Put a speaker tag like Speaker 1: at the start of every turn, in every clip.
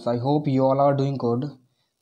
Speaker 1: Friends I hope you all are doing good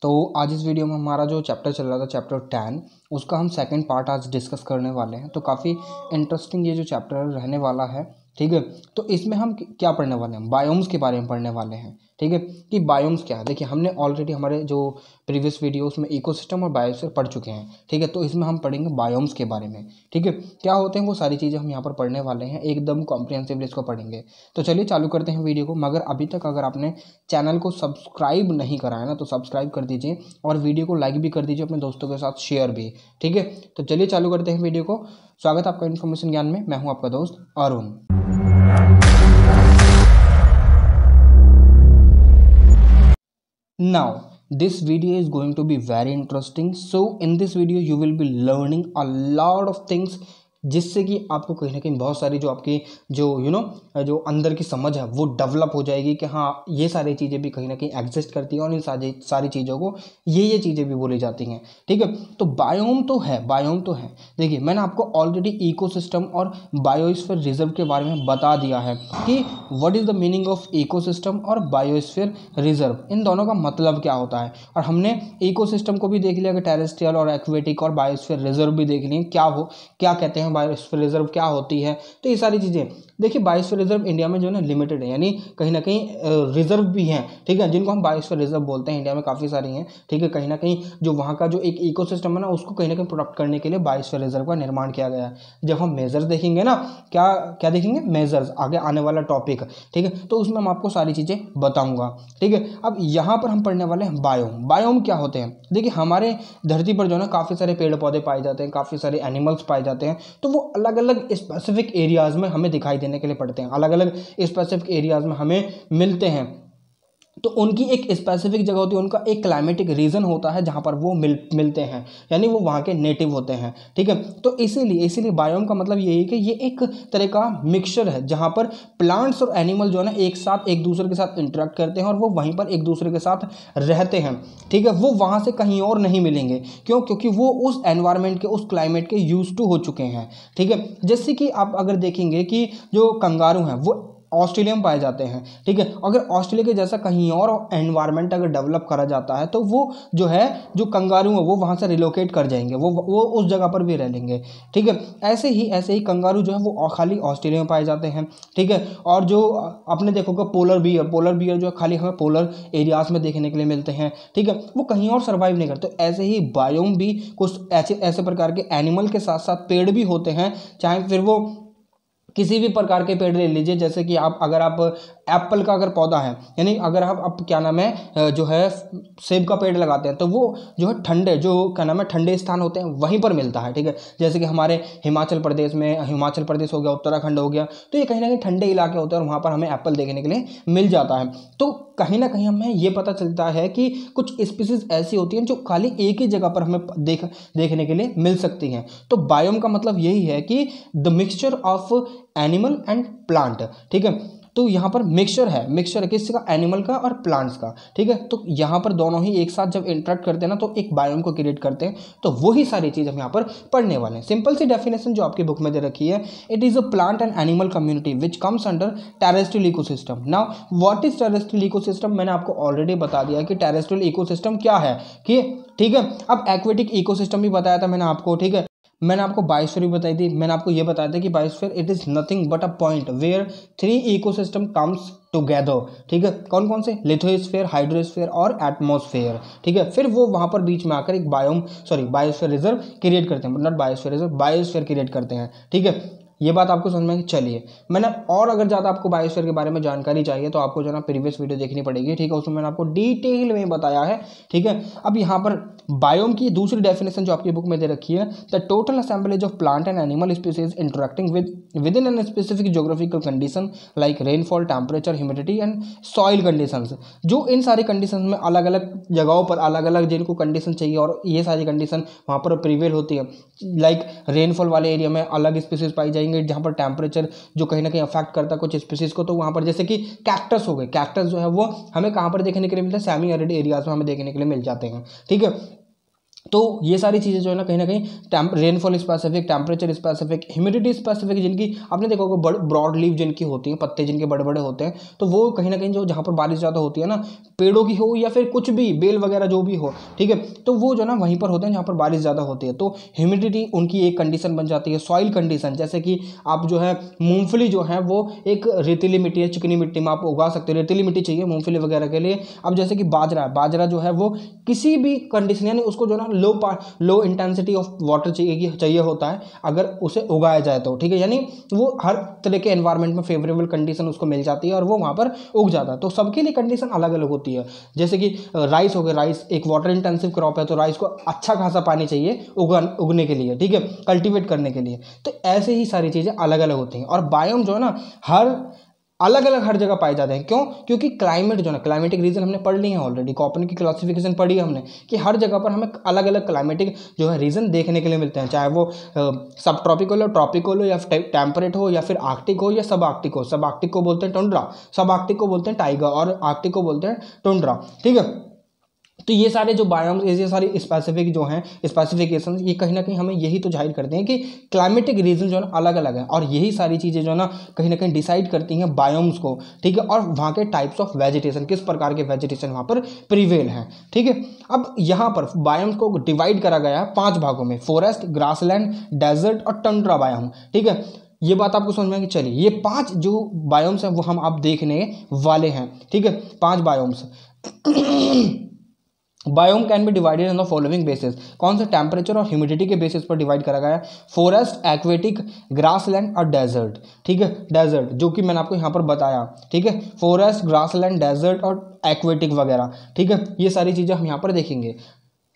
Speaker 1: तो आज इस वीडियो में हमारा जो चैप्टर चल रहा था चैप्टर टेन उसका हम सेकंड पार्ट आज डिस्कस करने वाले हैं। तो काफ़ी इंटरेस्टिंग ये जो चैप्टर रहने वाला है, ठीक है? तो इसमें हम क्या पढ़ने वाले हैं? बायोम्स के बारे में पढ़ने वाले हैं। ठीक है, कि बायोम्स क्या है? देखिए, हमने ऑलरेडी हमारे जो प्रीवियस वीडियोस में इकोसिस्टम और बायोस्फीयर पढ़ चुके हैं, ठीक है तो इसमें हम पढ़ेंगे बायोम्स के बारे में, ठीक है। क्या होते हैं वो सारी चीज़ें हम यहाँ पर पढ़ने वाले हैं, एकदम कॉम्प्रिहेंसिवली इसको पढ़ेंगे। तो चलिए, चालू करते हैं वीडियो को, मगर अभी तक अगर आपने चैनल को सब्सक्राइब नहीं कराया ना तो सब्सक्राइब कर दीजिए और वीडियो को लाइक भी कर दीजिए, अपने दोस्तों के साथ शेयर भी, ठीक है। तो चलिए, चालू करते हैं वीडियो को। स्वागत है आपका इन्फॉर्मेशन ज्ञान में, मैं हूँ आपका दोस्त Arun. Now this video is going to be very interesting. So in this video you will be learning a lot of things जिससे कि आपको कहीं ना कहीं बहुत सारी जो आपकी जो यू you नो know, जो अंदर की समझ है वो डेवलप हो जाएगी कि हाँ ये सारी चीज़ें भी कहीं ना कहीं एग्जिस्ट करती हैं और इन सारी सारी चीज़ों को ये ये चीज़ें भी बोली जाती हैं। ठीक है? तो बायोम तो है बायोम तो है। देखिए मैंने आपको ऑलरेडी इकोसिस्टम और बायोस्फीयर रिज़र्व के बारे में बता दिया है कि what is the meaning of ecosystem और बायोस्फीयर रिज़र्व इन दोनों का मतलब क्या होता है? और हमने इकोसिस्टम को भी देख लिया कि टेरेस्ट्रियल और एक्वेटिक और बायोस्फीयर रिज़र्व भी देख लिए। क्या हो क्या कहते हैं हैं बायोस्फीयर रिज़र्व क्या होती है तो ये सारी चीज़ें। देखिए बायोस्फीयर रिज़र्व इंडिया में जो है लिमिटेड है, यानी कहीं ना कहीं रिज़र्व भी हैं, ठीक है? जिनको हम बायोस्फीयर रिज़र्व बोलते हैं, इंडिया में काफ़ी सारी हैं, ठीक है? कहीं ना कहीं जो वहाँ का जो एक इको है ना, उसको कहीं ना कहीं प्रोटेक्ट करने के लिए बायोस्फीयर रिज़र्व का निर्माण किया गया है। जब हम मेजर्स देखेंगे ना, क्या क्या देखेंगे? मेजर्स आगे आने वाला टॉपिक ठीक है? तो उसमें मैं आपको सारी चीज़ें बताऊँगा, ठीक है? अब यहाँ पर हम पढ़ने वाले हैं बायोम बायोम क्या होते हैं? देखिए, हमारे धरती पर जो है ना काफ़ी सारे पेड़ पौधे पाए जाते हैं, काफ़ी सारे एनिमल्स पाए जाते हैं तो वो अलग अलग स्पेसिफिक एरियाज़ में हमें दिखाई देने के लिए पड़ते हैं। अलग अलग स्पेसिफिक एरियाज़ में हमें मिलते हैं। तो उनकी एक स्पेसिफिक जगह होती है, उनका एक क्लाइमेटिक रीजन होता है जहाँ पर वो मिल, मिलते हैं, यानी वो वहाँ के नेटिव होते हैं, ठीक है? तो इसीलिए इसीलिए बायोम का मतलब यही है कि ये एक तरह का मिक्सचर है, जहाँ पर प्लांट्स और एनिमल जो है ना, एक साथ, एक दूसरे के साथ इंटरेक्ट करते हैं और वो वहीं पर एक दूसरे के साथ रहते हैं, ठीक है? वो वहाँ से कहीं और नहीं मिलेंगे, क्यों? क्योंकि वो उस एनवायरमेंट के, उस क्लाइमेट के यूज़ टू हो चुके हैं, ठीक है? जैसे कि आप अगर देखेंगे कि जो कंगारू हैं, वो ऑस्ट्रेलिया में पाए जाते हैं, ठीक है? अगर ऑस्ट्रेलिया के जैसा कहीं और एनवायरनमेंट अगर डेवलप करा जाता है तो वो जो है, जो कंगारू है, वो वहाँ से रिलोकेट कर जाएँगे, वो वो उस जगह पर भी रह लेंगे, ठीक है? ऐसे ही ऐसे ही कंगारू जो है, वो खाली ऑस्ट्रेलिया में पाए जाते हैं, ठीक है? और जो आपने देखोगे पोलर बियर पोलर बियर जो है, खाली हमें पोलर एरियाज़ में देखने के लिए मिलते हैं, ठीक है? वो कहीं और सर्वाइव नहीं करते। ऐसे ही बायोम भी कुछ ऐसे ऐसे प्रकार के एनिमल के साथ साथ पेड़ भी होते हैं, चाहे फिर वो किसी भी प्रकार के पेड़ ले लीजिए जैसे कि आप अगर आप एप्पल का अगर पौधा है, यानी अगर आप अब क्या नाम है जो है, सेब का पेड़ लगाते हैं तो वो जो है ठंडे, जो क्या नाम है, ठंडे स्थान होते हैं, वहीं पर मिलता है, ठीक है? जैसे कि हमारे हिमाचल प्रदेश में, हिमाचल प्रदेश हो गया, उत्तराखंड हो गया तो ये कहीं ना कहीं ठंडे इलाके होते हैं और वहाँ पर हमें एप्पल देखने के लिए मिल जाता है। तो कहीं ना कहीं हमें ये पता चलता है कि कुछ स्पीसीज ऐसी होती हैं जो खाली एक ही जगह पर हमें देख, देखने के लिए मिल सकती हैं। तो बायोम का मतलब यही है कि the mixture of animal and plant, ठीक है? तो यहाँ पर मिक्सचर है। मिक्सचर है किसका एनिमल का और प्लांट्स का। ठीक है? तो यहाँ पर दोनों ही एक साथ जब इंटरेक्ट करते हैं ना तो एक बायोम को क्रिएट करते हैं। तो वही सारी चीज़ हम यहाँ पर पढ़ने वाले हैं। सिंपल सी डेफिनेशन जो आपकी बुक में दे रखी है it is a plant and animal community which comes under terrestrial ecosystem now what is terrestrial ecosystem मैंने आपको ऑलरेडी बता दिया कि टेरेस्ट्रियल इकोसिस्टम क्या है। कि, ठीक है? अब एक्वेटिक इकोसिस्टम भी बताया था मैंने आपको, ठीक है? मैंने आपको बायोस्फीयर भी बताई थी, मैंने आपको ये बताया था कि biosphere it is nothing but a point where three ecosystem comes together ठीक है? कौन कौन से? लिथोस्फेयर हाइड्रोस्फेयर और एटमोस्फेयर ठीक है? फिर वो वहाँ पर बीच में आकर एक biome sorry biosphere reserve create करते हैं not biosphere reserve biosphere create करते हैं, ठीक है? ये बात आपको समझ में चलिए, मैंने और अगर ज़्यादा आपको बायोस्फीयर के बारे में जानकारी चाहिए तो आपको जो है ना प्रीवियस वीडियो देखनी पड़ेगी, ठीक है? उसमें मैंने आपको डिटेल में बताया है, ठीक है? अब यहाँ पर बायोम की दूसरी डेफिनेशन जो आपकी बुक में दे रखी है the total assemblage of plant and animal species interacting with with in an specific geographical condition like rainfall temperature humidity and soil condition जो इन सारी कंडीशन में अलग अलग जगहों पर अलग अलग जिनको कंडीशन चाहिए और ये सारी कंडीशन वहाँ पर प्रिवेल होती है लाइक रेनफॉल वाले एरिया में अलग स्पीसीज पाई जाएँगे जाएँगे जहाँ पर टेम्परेचर जो कहीं ना कहीं अफेक्ट करता है कुछ स्पीसीज को तो वहाँ पर जैसे कि कैक्टस हो गए। कैक्टस जो है वो हमें कहाँ पर देखने के लिए मिलता है? सेमी अरेड एरियाज़ में हमें देखने के लिए मिल जाते हैं। ठीक है? तो ये सारी चीज़ें जो है ना, कहीं ना कहीं rainfall specific temperature specific humidity specific जिनकी, आपने देखा होगा ब्रॉड लीव जिनकी होती हैं, पत्ते जिनके बड़े बड़े होते हैं तो वो कहीं ना कहीं जो, जहाँ पर बारिश ज़्यादा होती है ना, पेड़ों की हो या फिर कुछ भी, बेल वगैरह जो भी हो, ठीक है? तो वो जो ना, वहीं पर होते हैं जहाँ पर बारिश ज़्यादा होती है। तो ह्यूमिडिटी उनकी एक कंडीशन बन जाती है सॉइल कंडीशन जैसे कि आप जो है, मूँगफली जो है, वो एक रेतीली मिट्टी है, चिकनी मिट्टी में आप उगा सकते हो। रेतीली मिट्टी चाहिए मूँगफली वगैरह के लिए। अब जैसे कि बाजरा बाजरा जो है, वो किसी भी कंडीशन यानी उसको जो ना लो पार लो इंटेंसिटी ऑफ़ वाटर चाहिए चाहिए होता है, अगर उसे उगाया जाए तो ठीक है? यानी वो हर तरह के एनवायरनमेंट में फेवरेबल कंडीशन उसको मिल जाती है और वो वहाँ पर उग जाता है। तो सबके लिए कंडीशन अलग अलग होती है। जैसे कि राइस हो गया राइस एक वाटर इंटेंसिव क्रॉप है तो राइस को अच्छा खासा पानी चाहिए उगा, उगने के लिए, ठीक है? कल्टिवेट करने के लिए। तो ऐसे ही सारी चीज़ें अलग अलग होती हैं। और बायोम जो है ना, हर अलग अलग हर जगह पाए जाते हैं। क्यों? क्योंकि क्लाइमेट जो है क्लाइमेटिक रीजन हमने पढ़ ली है ऑलरेडी कॉपन की क्लासिफिकेशन पढ़ी है हमने कि हर जगह पर हमें अलग अलग क्लाइमेटिक जो है रीजन देखने के लिए मिलते हैं। चाहे वो सब ट्रॉपिकल हो ट्रॉपिकल हो, या टेम्परेट हो, या फिर आर्टिक हो, या सब आर्टिक हो। सब आर्टिक को बोलते हैं टोंड्रा सब आर्टिक को बोलते हैं टाइगर और आर्टिक को बोलते हैं टोंड्रा ठीक है? तो ये सारे जो बायोम्स ये सारे स्पेसिफिक जो हैं स्पेसिफिकेशन ये कहीं ना कहीं हमें यही तो ज़ाहिर करते हैं कि क्लाइमेटिक रीजन जो है ना अलग अलग है और यही सारी चीज़ें जो है ना कहीं ना कहीं डिसाइड करती हैं बायोम्स को, ठीक है? और वहाँ के टाइप्स ऑफ़ वेजिटेशन किस प्रकार के वेजिटेशन वहाँ पर प्रिवेल हैं, ठीक है? अब यहाँ पर बायोम्स को डिवाइड करा गया है पाँच भागों में फॉरेस्ट ग्रासलैंड डेजर्ट और टंड्रा बायोम ठीक है? ये बात आपको समझ में आएगी? चलिए, ये पाँच जो बायोम्स हैं वो हम आप देखने वाले हैं, ठीक है? पाँच biomes biome can be divided on the following basis कौन से टेम्परेचर और ह्यूमिडिटी के बेसिस पर डिवाइड करा गया है? फॉरेस्ट एक्वेटिक ग्रास लैंड और डेजर्ट ठीक है? डेजर्ट जो कि मैंने आपको यहाँ पर बताया। ठीक है? फॉरेस्ट ग्रास लैंड डेजर्ट और एक्वेटिक वगैरह। ठीक है? ये सारी चीज़ें हम यहाँ पर देखेंगे।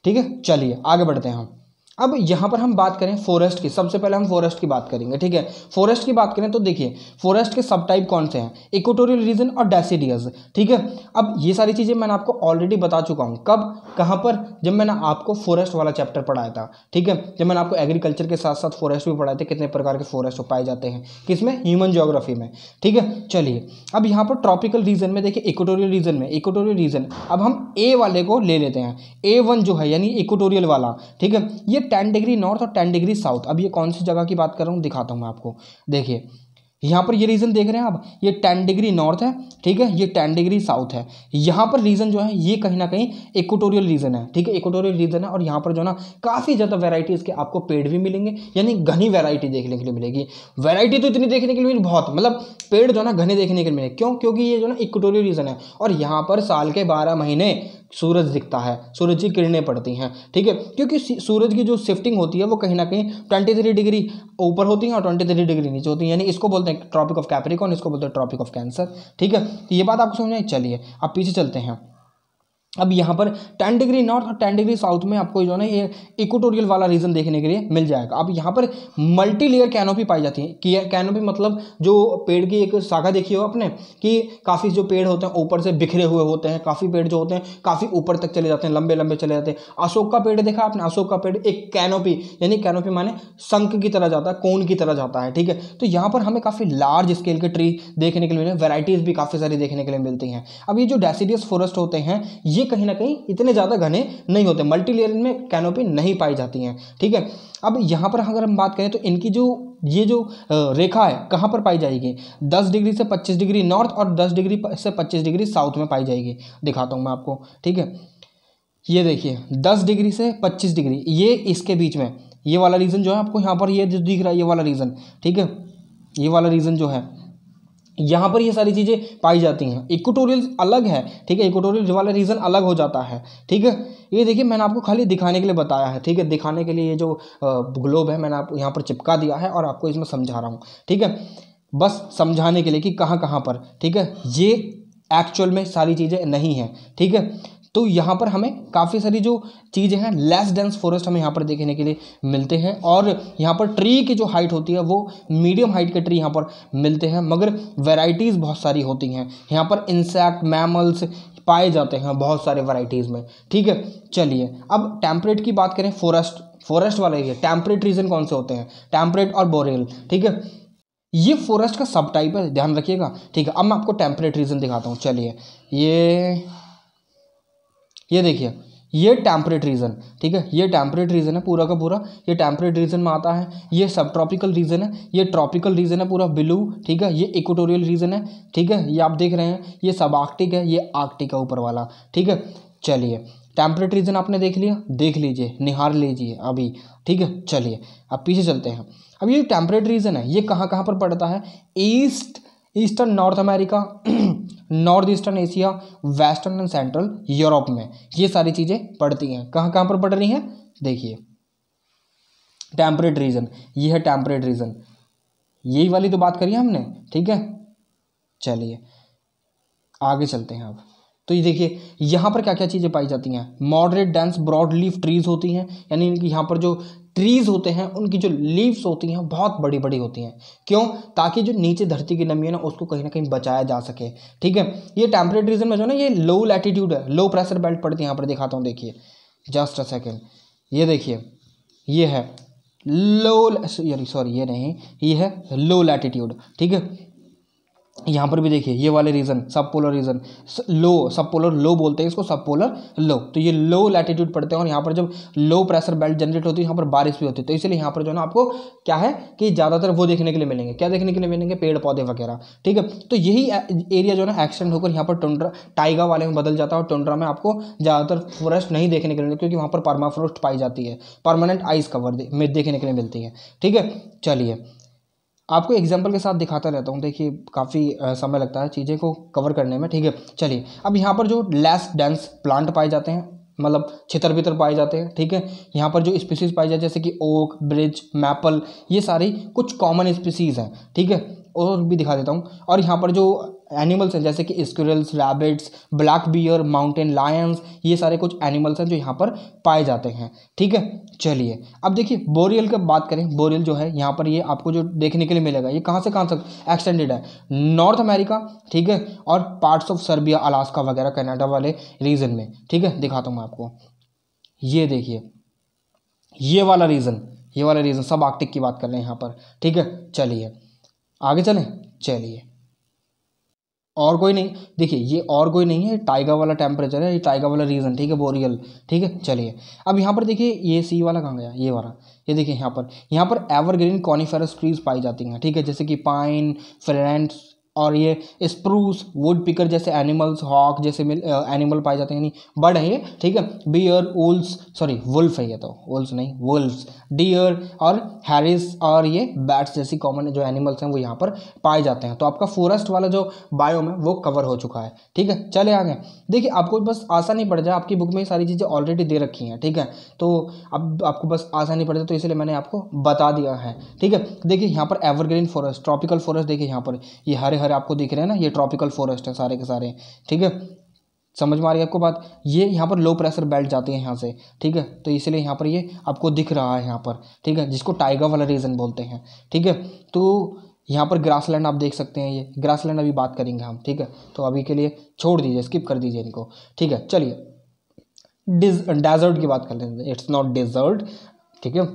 Speaker 1: ठीक है? चलिए, आगे बढ़ते हैं हम। अब यहाँ पर हम बात करें फॉरेस्ट की। सबसे पहले हम फॉरेस्ट की बात करेंगे, ठीक है? फॉरेस्ट की बात करें तो देखिए फॉरेस्ट के सब टाइप कौन से हैं? इक्वेटोरियल रीजन और डेसिडियस ठीक है? अब ये सारी चीज़ें मैंने आपको ऑलरेडी बता चुका हूँ। कब, कहाँ पर? जब मैंने आपको फॉरेस्ट वाला चैप्टर पढ़ाया था, ठीक है? जब मैंने आपको एग्रीकल्चर के साथ साथ फॉरेस्ट भी पढ़ाए थे, कितने प्रकार के फॉरेस्ट पाए जाते हैं, किसमें? ह्यूमन जोग्राफी में, ठीक है? चलिए, अब यहाँ पर ट्रॉपिकल रीजन में देखिए इक्वेटोरियल रीजन में इक्वेटोरियल रीजन अब हम ए वाले को ले लेते हैं। ए वन जो है, यानी इक्वेटोरियल वाला, ठीक है? ये टेन डिग्री नॉर्थ और टेन डिग्री साउथ अब ये कौन सी जगह की बात कर रहा हूँ, दिखाता हूँ मैं आपको। देखिए, यहाँ पर ये रीजन देख रहे हैं आप? ये टेन डिग्री नॉर्थ है, ठीक है? ये टेन डिग्री साउथ है। यहाँ पर रीजन जो है, ये कहीं ना कहीं इक्वेटोरियल रीजन है, ठीक है? इक्वेटोरियल रीजन है और यहाँ पर जो ना, काफ़ी ज़्यादा वेराइटीज़ के आपको पेड़ भी मिलेंगे, यानी घनी वेराइटी देखने के लिए मिलेगी। वेराइटी तो इतनी देखने के लिए बहुत मतलब पेड़ जो ना, घने देखने के लिए मिले क्यों? क्योंकि ये जो ना इक्वेटोरियल रीजन है। और यहाँ पर साल के बारह महीने सूरज दिखता है, सूरज की किरणें पड़ती हैं, ठीक है? क्योंकि सूरज की जो शिफ्टिंग होती है, वो कहीं ना कहीं ट्वेंटी थ्री डिग्री ऊपर होती हैं और ट्वेंटी थ्री डिग्री नीचे होती हैं, यानी इसको बोलते हैं ट्रॉपिक ऑफ़ कैप्रिकॉन इसको बोलते हैं ट्रॉपिक ऑफ़ कैंसर ठीक है? तो ये बात आपको समझ में चलिए आप पीछे चलते हैं। अब यहाँ पर टेन डिग्री नॉर्थ और टेन डिग्री साउथ में आपको जो है ना ये इक्वेटोरियल वाला रीजन देखने के लिए मिल जाएगा। अब यहाँ पर मल्टी लेयर कैनोपी पाई जाती है। कि कैनोपी मतलब जो पेड़ की एक शाखा देखी हो आपने कि काफ़ी जो पेड़ होते हैं ऊपर से बिखरे हुए होते हैं, काफ़ी पेड़ जो होते हैं काफ़ी ऊपर तक चले जाते हैं लंबे लंबे चले जाते हैं। अशोक का पेड़ देखा आपने? अशोक का पेड़ एक कैनोपी यानी कैनोपी माने संक की तरह जाता है, कोन की तरह जाता है, ठीक है? तो यहाँ पर हमें काफ़ी लार्ज स्केल के ट्री देखने के लिए मिले वेराइटीज़ भी काफ़ी सारी देखने के लिए मिलती हैं। अब ये जो डेसीडियस फॉरेस्ट होते हैं, ये ये कहीं ना कहीं इतने ज़्यादा घने नहीं होते मल्टी लेयर में कैनोपी नहीं पाई जाती हैं, ठीक है? अब यहाँ पर अगर हम बात करें तो इनकी जो, ये जो रेखा है, कहाँ पर पाई जाएगी? दस डिग्री से पच्चीस डिग्री नॉर्थ और दस डिग्री से पच्चीस डिग्री साउथ में पाई जाएगी, दिखाता हूँ मैं आपको, ठीक है? ये देखिए, दस डिग्री से पच्चीस डिग्री, ये इसके बीच में, ये वाला रीज़न जो है आपको यहाँ पर ये जो दिख रहा है, ये वाला रीज़न ठीक है? ये वाला रीज़न जो है यहाँ पर ये सारी चीज़ें पाई जाती हैं। इक्वटोरियल अलग है, ठीक है? इक्वेटोरियल वाला रीजन अलग हो जाता है, ठीक है? ये देखिए, मैंने आपको खाली दिखाने के लिए बताया है, ठीक है? दिखाने के लिए ये जो ग्लोब है, मैंने आपको यहाँ पर चिपका दिया है और आपको इसमें समझा रहा हूँ, ठीक है? बस समझाने के लिए कि कहाँ कहाँ पर, ठीक है? ये एक्चुअल में सारी चीज़ें नहीं हैं, ठीक है? तो यहाँ पर हमें काफ़ी सारी जो चीज़ें हैं लेस डेंस फॉरेस्ट हमें यहाँ पर देखने के लिए मिलते हैं और यहाँ पर ट्री की जो हाइट होती है, वो मीडियम हाइट के ट्री यहाँ पर मिलते हैं, मगर वेराइटीज़ बहुत सारी होती हैं। यहाँ पर इंसेक्ट मैमल्स पाए जाते हैं बहुत सारे वैरायटीज़ में। ठीक है, चलिए, अब टेम्परेट की बात करें फॉरेस्ट फॉरेस्ट वाले एरिया टेम्परेट रीजन कौन से होते हैं? टेम्परेट और बोरेल ठीक है? ये फॉरेस्ट का सब टाइप है, ध्यान रखिएगा। ठीक है, अब मैं आपको टेम्परेट रीजन दिखाता हूँ, चलिए। ये ये देखिए, ये टेम्परेट रीजन ठीक है? ये टेम्परेट रीजन है पूरा का पूरा। ये टेम्परेट रीजन में आता है, ये सब ट्रॉपिकल रीजन है, ये ट्रॉपिकल रीजन है पूरा ब्लू ठीक है? ये इक्वेटोरियल रीजन है, ठीक है? ये आप देख रहे हैं, ये सब आर्कटिक है, ये आर्कटिक है ऊपर वाला, ठीक है? चलिए टेम्परेट रीजन आपने देख लिया? देख लीजिए, निहार लीजिए अभी, ठीक है? चलिए, अब पीछे चलते हैं। अब ये टेम्परेट रीजन है, ये कहाँ कहाँ पर पड़ता है? East eastern north America, north eastern Asia, western and central Europe में ये सारी चीज़ें पड़ती हैं। कहाँ कहाँ पर पड़ रही हैं? देखिए। Temperate region. ये है टेम्परेट रीजन। यही वाली तो बात करी हमने, ठीक है? चलिए, आगे चलते हैं अब। तो ये देखिए, यहाँ पर क्या क्या चीज़ें पाई जाती हैं? Moderate, dense broad leaf trees होती हैं, यानी इनकी यहाँ पर जो ट्रीज होते हैं, उनकी जो लीव्स होती हैं, बहुत बड़ी बड़ी होती हैं। क्यों? ताकि जो नीचे धरती की नमी है ना, उसको कहीं ना कहीं बचाया जा सके। ठीक है? ये टेम्परेट रीजन में जो ना, ये लो लैटीट्यूड है। लो प्रेशर बेल्ट पड़ती है, यहाँ पर दिखाता हूँ, देखिए। जस्ट अ सेकेंड ये देखिए। ये है लो सॉरी ये नहीं। ये है लो लैटीट्यूड ठीक है? यहाँ पर भी देखिए, ये वाले रीजन सब पोलर रीजन लो सब पोलर लो बोलते हैं इसको सब पोलर लो तो ये लो लैटिट्यूड पड़ते हैं और यहाँ पर जब लो प्रेशर बेल्ट जनरेट होती है, यहाँ पर बारिश भी होती है। तो इसलिए यहाँ पर जो है ना आपको क्या है कि ज़्यादातर वो देखने के लिए मिलेंगे। क्या देखने के लिए मिलेंगे? पेड़ पौधे वगैरह, ठीक है? तो यही एरिया जो है ना एक्सटेंड होकर यहाँ पर टुंड्रा टाइगा वाले में बदल जाता है और टुंड्रा में आपको ज़्यादातर फॉरेस्ट नहीं देखने के लिए क्योंकि वहाँ पर परमाफ्रोस्ट पाई जाती है। परमानेंट आइस कवर में देखने के लिए मिलती है, ठीक है? चलिए आपको एग्ज़ाम्पल के साथ दिखाता रहता हूँ। देखिए, काफ़ी समय लगता है चीज़ें को कवर करने में, ठीक है? चलिए, अब यहाँ पर जो लेस डेंस प्लांट पाए जाते हैं मतलब छितर बितर पाए जाते हैं, ठीक है? यहाँ पर जो स्पीसीज पाई जाती है, जैसे कि ओक ब्रिज मैपल ये सारी कुछ कॉमन स्पीसीज हैं, ठीक है? और भी दिखा देता हूँ। और यहाँ पर जो एनिमल्स हैं, जैसे कि squirrels rabbits black bear mountain lions ये सारे कुछ एनिमल्स हैं जो यहाँ पर पाए जाते हैं। ठीक है? चलिए, अब देखिए, बोरियल की बात करें, बोरियल जो है, यहाँ पर ये आपको जो देखने के लिए मिलेगा, ये कहाँ से कहाँ तक एक्सटेंडेड है? नॉर्थ अमेरिका ठीक है? और पार्ट्स ऑफ़ सर्बिया अलास्का वगैरह कनाडा वाले रीजन में, ठीक है? दिखाता हूँ मैं आपको। ये देखिए, ये वाला रीजन ये वाला रीजन सब आर्कटिक की बात कर रहे हैं यहाँ पर, ठीक है? चलिए, आगे चलें? चलिए। और कोई नहीं। देखिए, ये और कोई नहीं है, टाइगर वाला टेम्परेचर है, ये टाइगर वाला रीजन ठीक है, बोरियल, ठीक है, चलिए। अब यहाँ पर देखिए, ये सी वाला कहाँ गया? ये वाला। ये देखिए यहाँ पर। यहाँ पर एवरग्रीन कॉनिफेरस ट्रीज पाई जाती हैं, ठीक है, जैसे कि पाइन फ्रेंड्स और ये स्प्रूस वुड पिकर जैसे एनिमल्स हॉक जैसे एनिमल पाए जाते हैं, यानी बर्ड है ये, ठीक है? बियर वुल्स सॉरी वुल्फ है ये तो वुल्स नहीं वुल्फ्स डियर और हैरिस और ये बैट्स जैसी कॉमन जो एनिमल्स हैं वो यहाँ पर पाए जाते हैं। तो आपका फॉरेस्ट वाला जो बायोम है वो कवर हो चुका है, ठीक है? चले आगे। देखिए, आपको बस आसानी पड़ जाए, आपकी बुक में सारी चीज़ें ऑलरेडी दे रखी हैं, ठीक है? तो अब आपको बस आसानी पड़ जाए तो इसलिए मैंने आपको बता दिया है, ठीक है? देखिए, यहाँ पर एवरग्रीन फॉरेस्ट ट्रॉपिकल फॉरेस्ट देखिए यहाँ पर, ये हरे हरे आपको दिख रहे हैं ना, ये ट्रॉपिकल फॉरेस्ट है सारे के सारे, ठीक है? समझ में आ रही है आपको बात? ये यहाँ पर लो प्रेशर बेल्ट जाती है यहाँ से, ठीक है? तो इसलिए यहाँ पर ये आपको दिख रहा है यहाँ पर, ठीक है? जिसको टाइगर वाला रीजन बोलते हैं, ठीक है? तो यहाँ पर ग्रासलैंड आप देख सकते हैं ये ग्रासलैंड अभी बात करेंगे हम, ठीक है? तो अभी के लिए छोड़ दीजिए स्किप कर दीजिए इनको, ठीक है? चलिए डिज डेजर्ट की बात कर लेते हैं इट्स नॉट डेजर्ट ठीक है?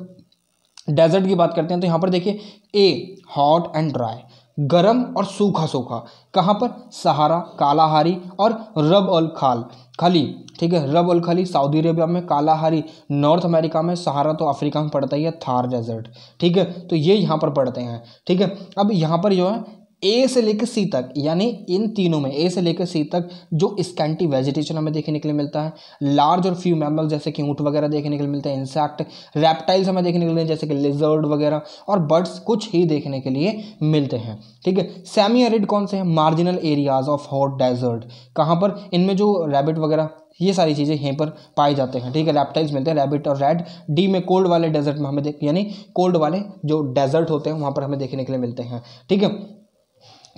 Speaker 1: डेजर्ट की बात करते हैं तो यहाँ पर देखिए ए हॉट एंड ड्राई गरम और सूखा सूखा। कहाँ पर? सहारा, कालाहारी और रब अल खाल। खली, ठीक है, Rub al Khali Saudi Arabia में, कालाहारी नॉर्थ अमेरिका में, सहारा तो अफ्रीका में पड़ता ही है, थार डेजर्ट, ठीक है तो ये यहाँ पर पड़ते हैं, ठीक है। अब यहाँ पर जो है ए से लेकर सी तक, यानी इन तीनों में ए से लेकर सी तक जो स्कैंटी वेजिटेशन हमें देखने के लिए मिलता है लार्ज और फ्यू मैमल जैसे कि ऊँट वगैरह देखने के लिए मिलते हैं इंसेक्ट रेप्टाइल्स हमें देखने के लिए जैसे कि लिजर्ड वगैरह, और बर्ड्स कुछ ही देखने के लिए मिलते हैं, ठीक है? सेमी एरिड कौन से हैं? Marginal areas of hot desert कहाँ पर? इनमें जो रैबिट वगैरह, ये सारी चीज़ें यहीं पर पाए जाते हैं, ठीक है? रैप्टाइल्स मिलते हैं रैबिट और रेड डी में कोल्ड वाले डेजर्ट में हमें देख, यानी कोल्ड वाले जो डेजर्ट होते हैं, वहाँ पर हमें देखने के लिए मिलते हैं, ठीक है?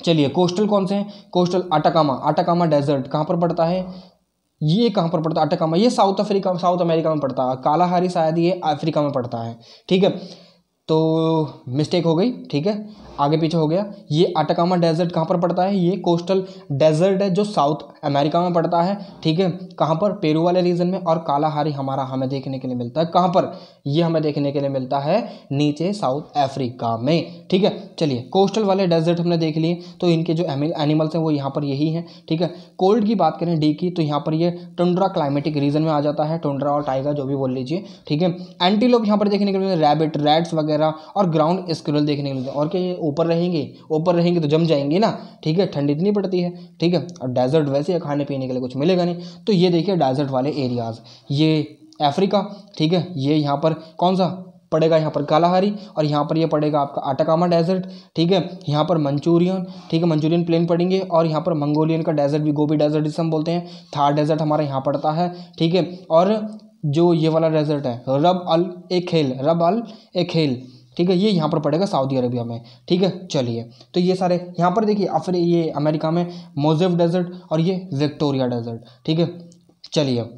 Speaker 1: चलिए कोस्टल कौन से हैं? कोस्टल अटाकामा अटाकामा डेजर्ट कहाँ पर पड़ता है? ये कहाँ पर पड़ता है? अटाकामा ये साउथ अफ्रीका साउथ अमेरिका में पड़ता है। कालाहारी शायद ये अफ्रीका में पड़ता है। ठीक है? तो मिस्टेक हो गई। ठीक है? आगे पीछे हो गया। ये अटकामा डेजर्ट कहाँ पर पड़ता है? ये कोस्टल डेजर्ट है जो साउथ अमेरिका में पड़ता है, ठीक है? कहाँ पर? पेरू वाले रीजन में और कालाहारी हमारा हमें देखने के लिए मिलता है। कहाँ पर? ये हमें देखने के लिए मिलता है नीचे साउथ अफ्रीका में, ठीक है? चलिए, कोस्टल वाले डेजर्ट हमने देख लिए तो इनके जो एनिमल्स हैं वो यहाँ पर यही हैं, ठीक है? कोल्ड की बात करें, डी की तो यहाँ पर ये टुंड्रा क्लाइमेटिक रीजन में आ जाता है, टुंड्रा और टाइगर जो भी बोल लीजिए, ठीक है? एंटीलोप यहाँ पर देखने के लिए रैबिट रैट्स वगैरह और ग्राउंड स्क्रिल देखने के लिए और क्या ये ऊपर रहेंगे ऊपर रहेंगे तो जम जाएँगे ना। ठीक है, ठंडी इतनी पड़ती है। ठीक है और डेजर्ट वैसे खाने पीने के लिए कुछ मिलेगा नहीं। तो ये देखिए डेजर्ट वाले एरियाज़ ये अफ्रीका ठीक है, ये यहाँ पर कौन सा? पड़ेगा यहाँ पर कालाहारी और यहाँ पर ये यह पड़ेगा आपका आटाकामा डेजर्ट ठीक है, यहाँ पर मंचूरियन ठीक है मंचूरियन प्लेन पड़ेंगे और यहाँ पर मंगोलियन का डेजर्ट भी, गोभी डेजर्ट जिसे हम बोलते हैं। थार डेजर्ट हमारा यहाँ पड़ता है, ठीक है, और जो ये वाला डेजर्ट है, रब अल ए खेल, रब अल ए खेल। ठीक है, ये यहाँ पर पड़ेगा सऊदी अरेबिया में, ठीक है, चलिए। तो ये सारे, यहाँ पर देखिए फिर ये अमेरिका में मोजेफ डेजर्ट और ये विक्टोरिया डेजर्ट, ठीक है, चलिए।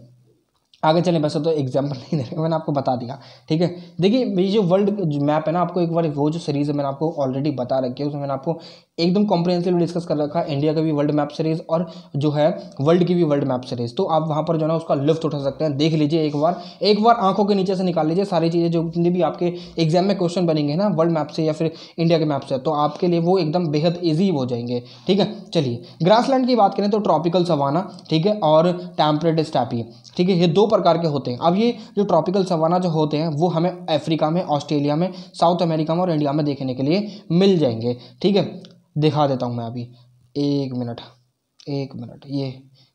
Speaker 1: आगे चले, वैसे तो एग्ज़ाम्पल नहीं दे रहे, मैंने आपको बता दिया, ठीक है। देखिए, ये जो वर्ल्ड मैप है ना, आपको एक बार वो जो सीरीज़ है, मैंने आपको ऑलरेडी बता रखी है, उसमें मैंने आपको एकदम कॉम्प्रिहेंसिव डिस्कस कर रखा है इंडिया का भी वर्ल्ड मैप सीरीज़ और जो है वर्ल्ड की भी वर्ल्ड मैप सीरीज़ तो आप वहाँ पर जो है उसका लिफ्ट उठा सकते हैं। देख लीजिए एक बार एक बार आँखों के नीचे से निकाल लीजिए। सारी चीज़ें जो जितनी भी आपके एग्ज़ाम में क्वेश्चन बनेंगे ना वर्ल्ड मैप से या फिर इंडिया के मैप से तो आपके लिए वो एकदम बेहद ईजी हो जाएँगे। ठीक है? चलिए ग्रासलैंड की बात करें तो ट्रॉपिकल सवाना ठीक है? और टैम्परेट स्टैपी ठीक है? ये दो प्रकार के होते हैं। अब ये जो ट्रॉपिकल सवाना जो होते हैं, वो हमें अफ्रीका में ऑस्ट्रेलिया में साउथ अमेरिका में और इंडिया में देखने के लिए मिल जाएँगे। ठीक है? दिखा देता हूँ मैं अभी। एक मिनट एक मिनट, ये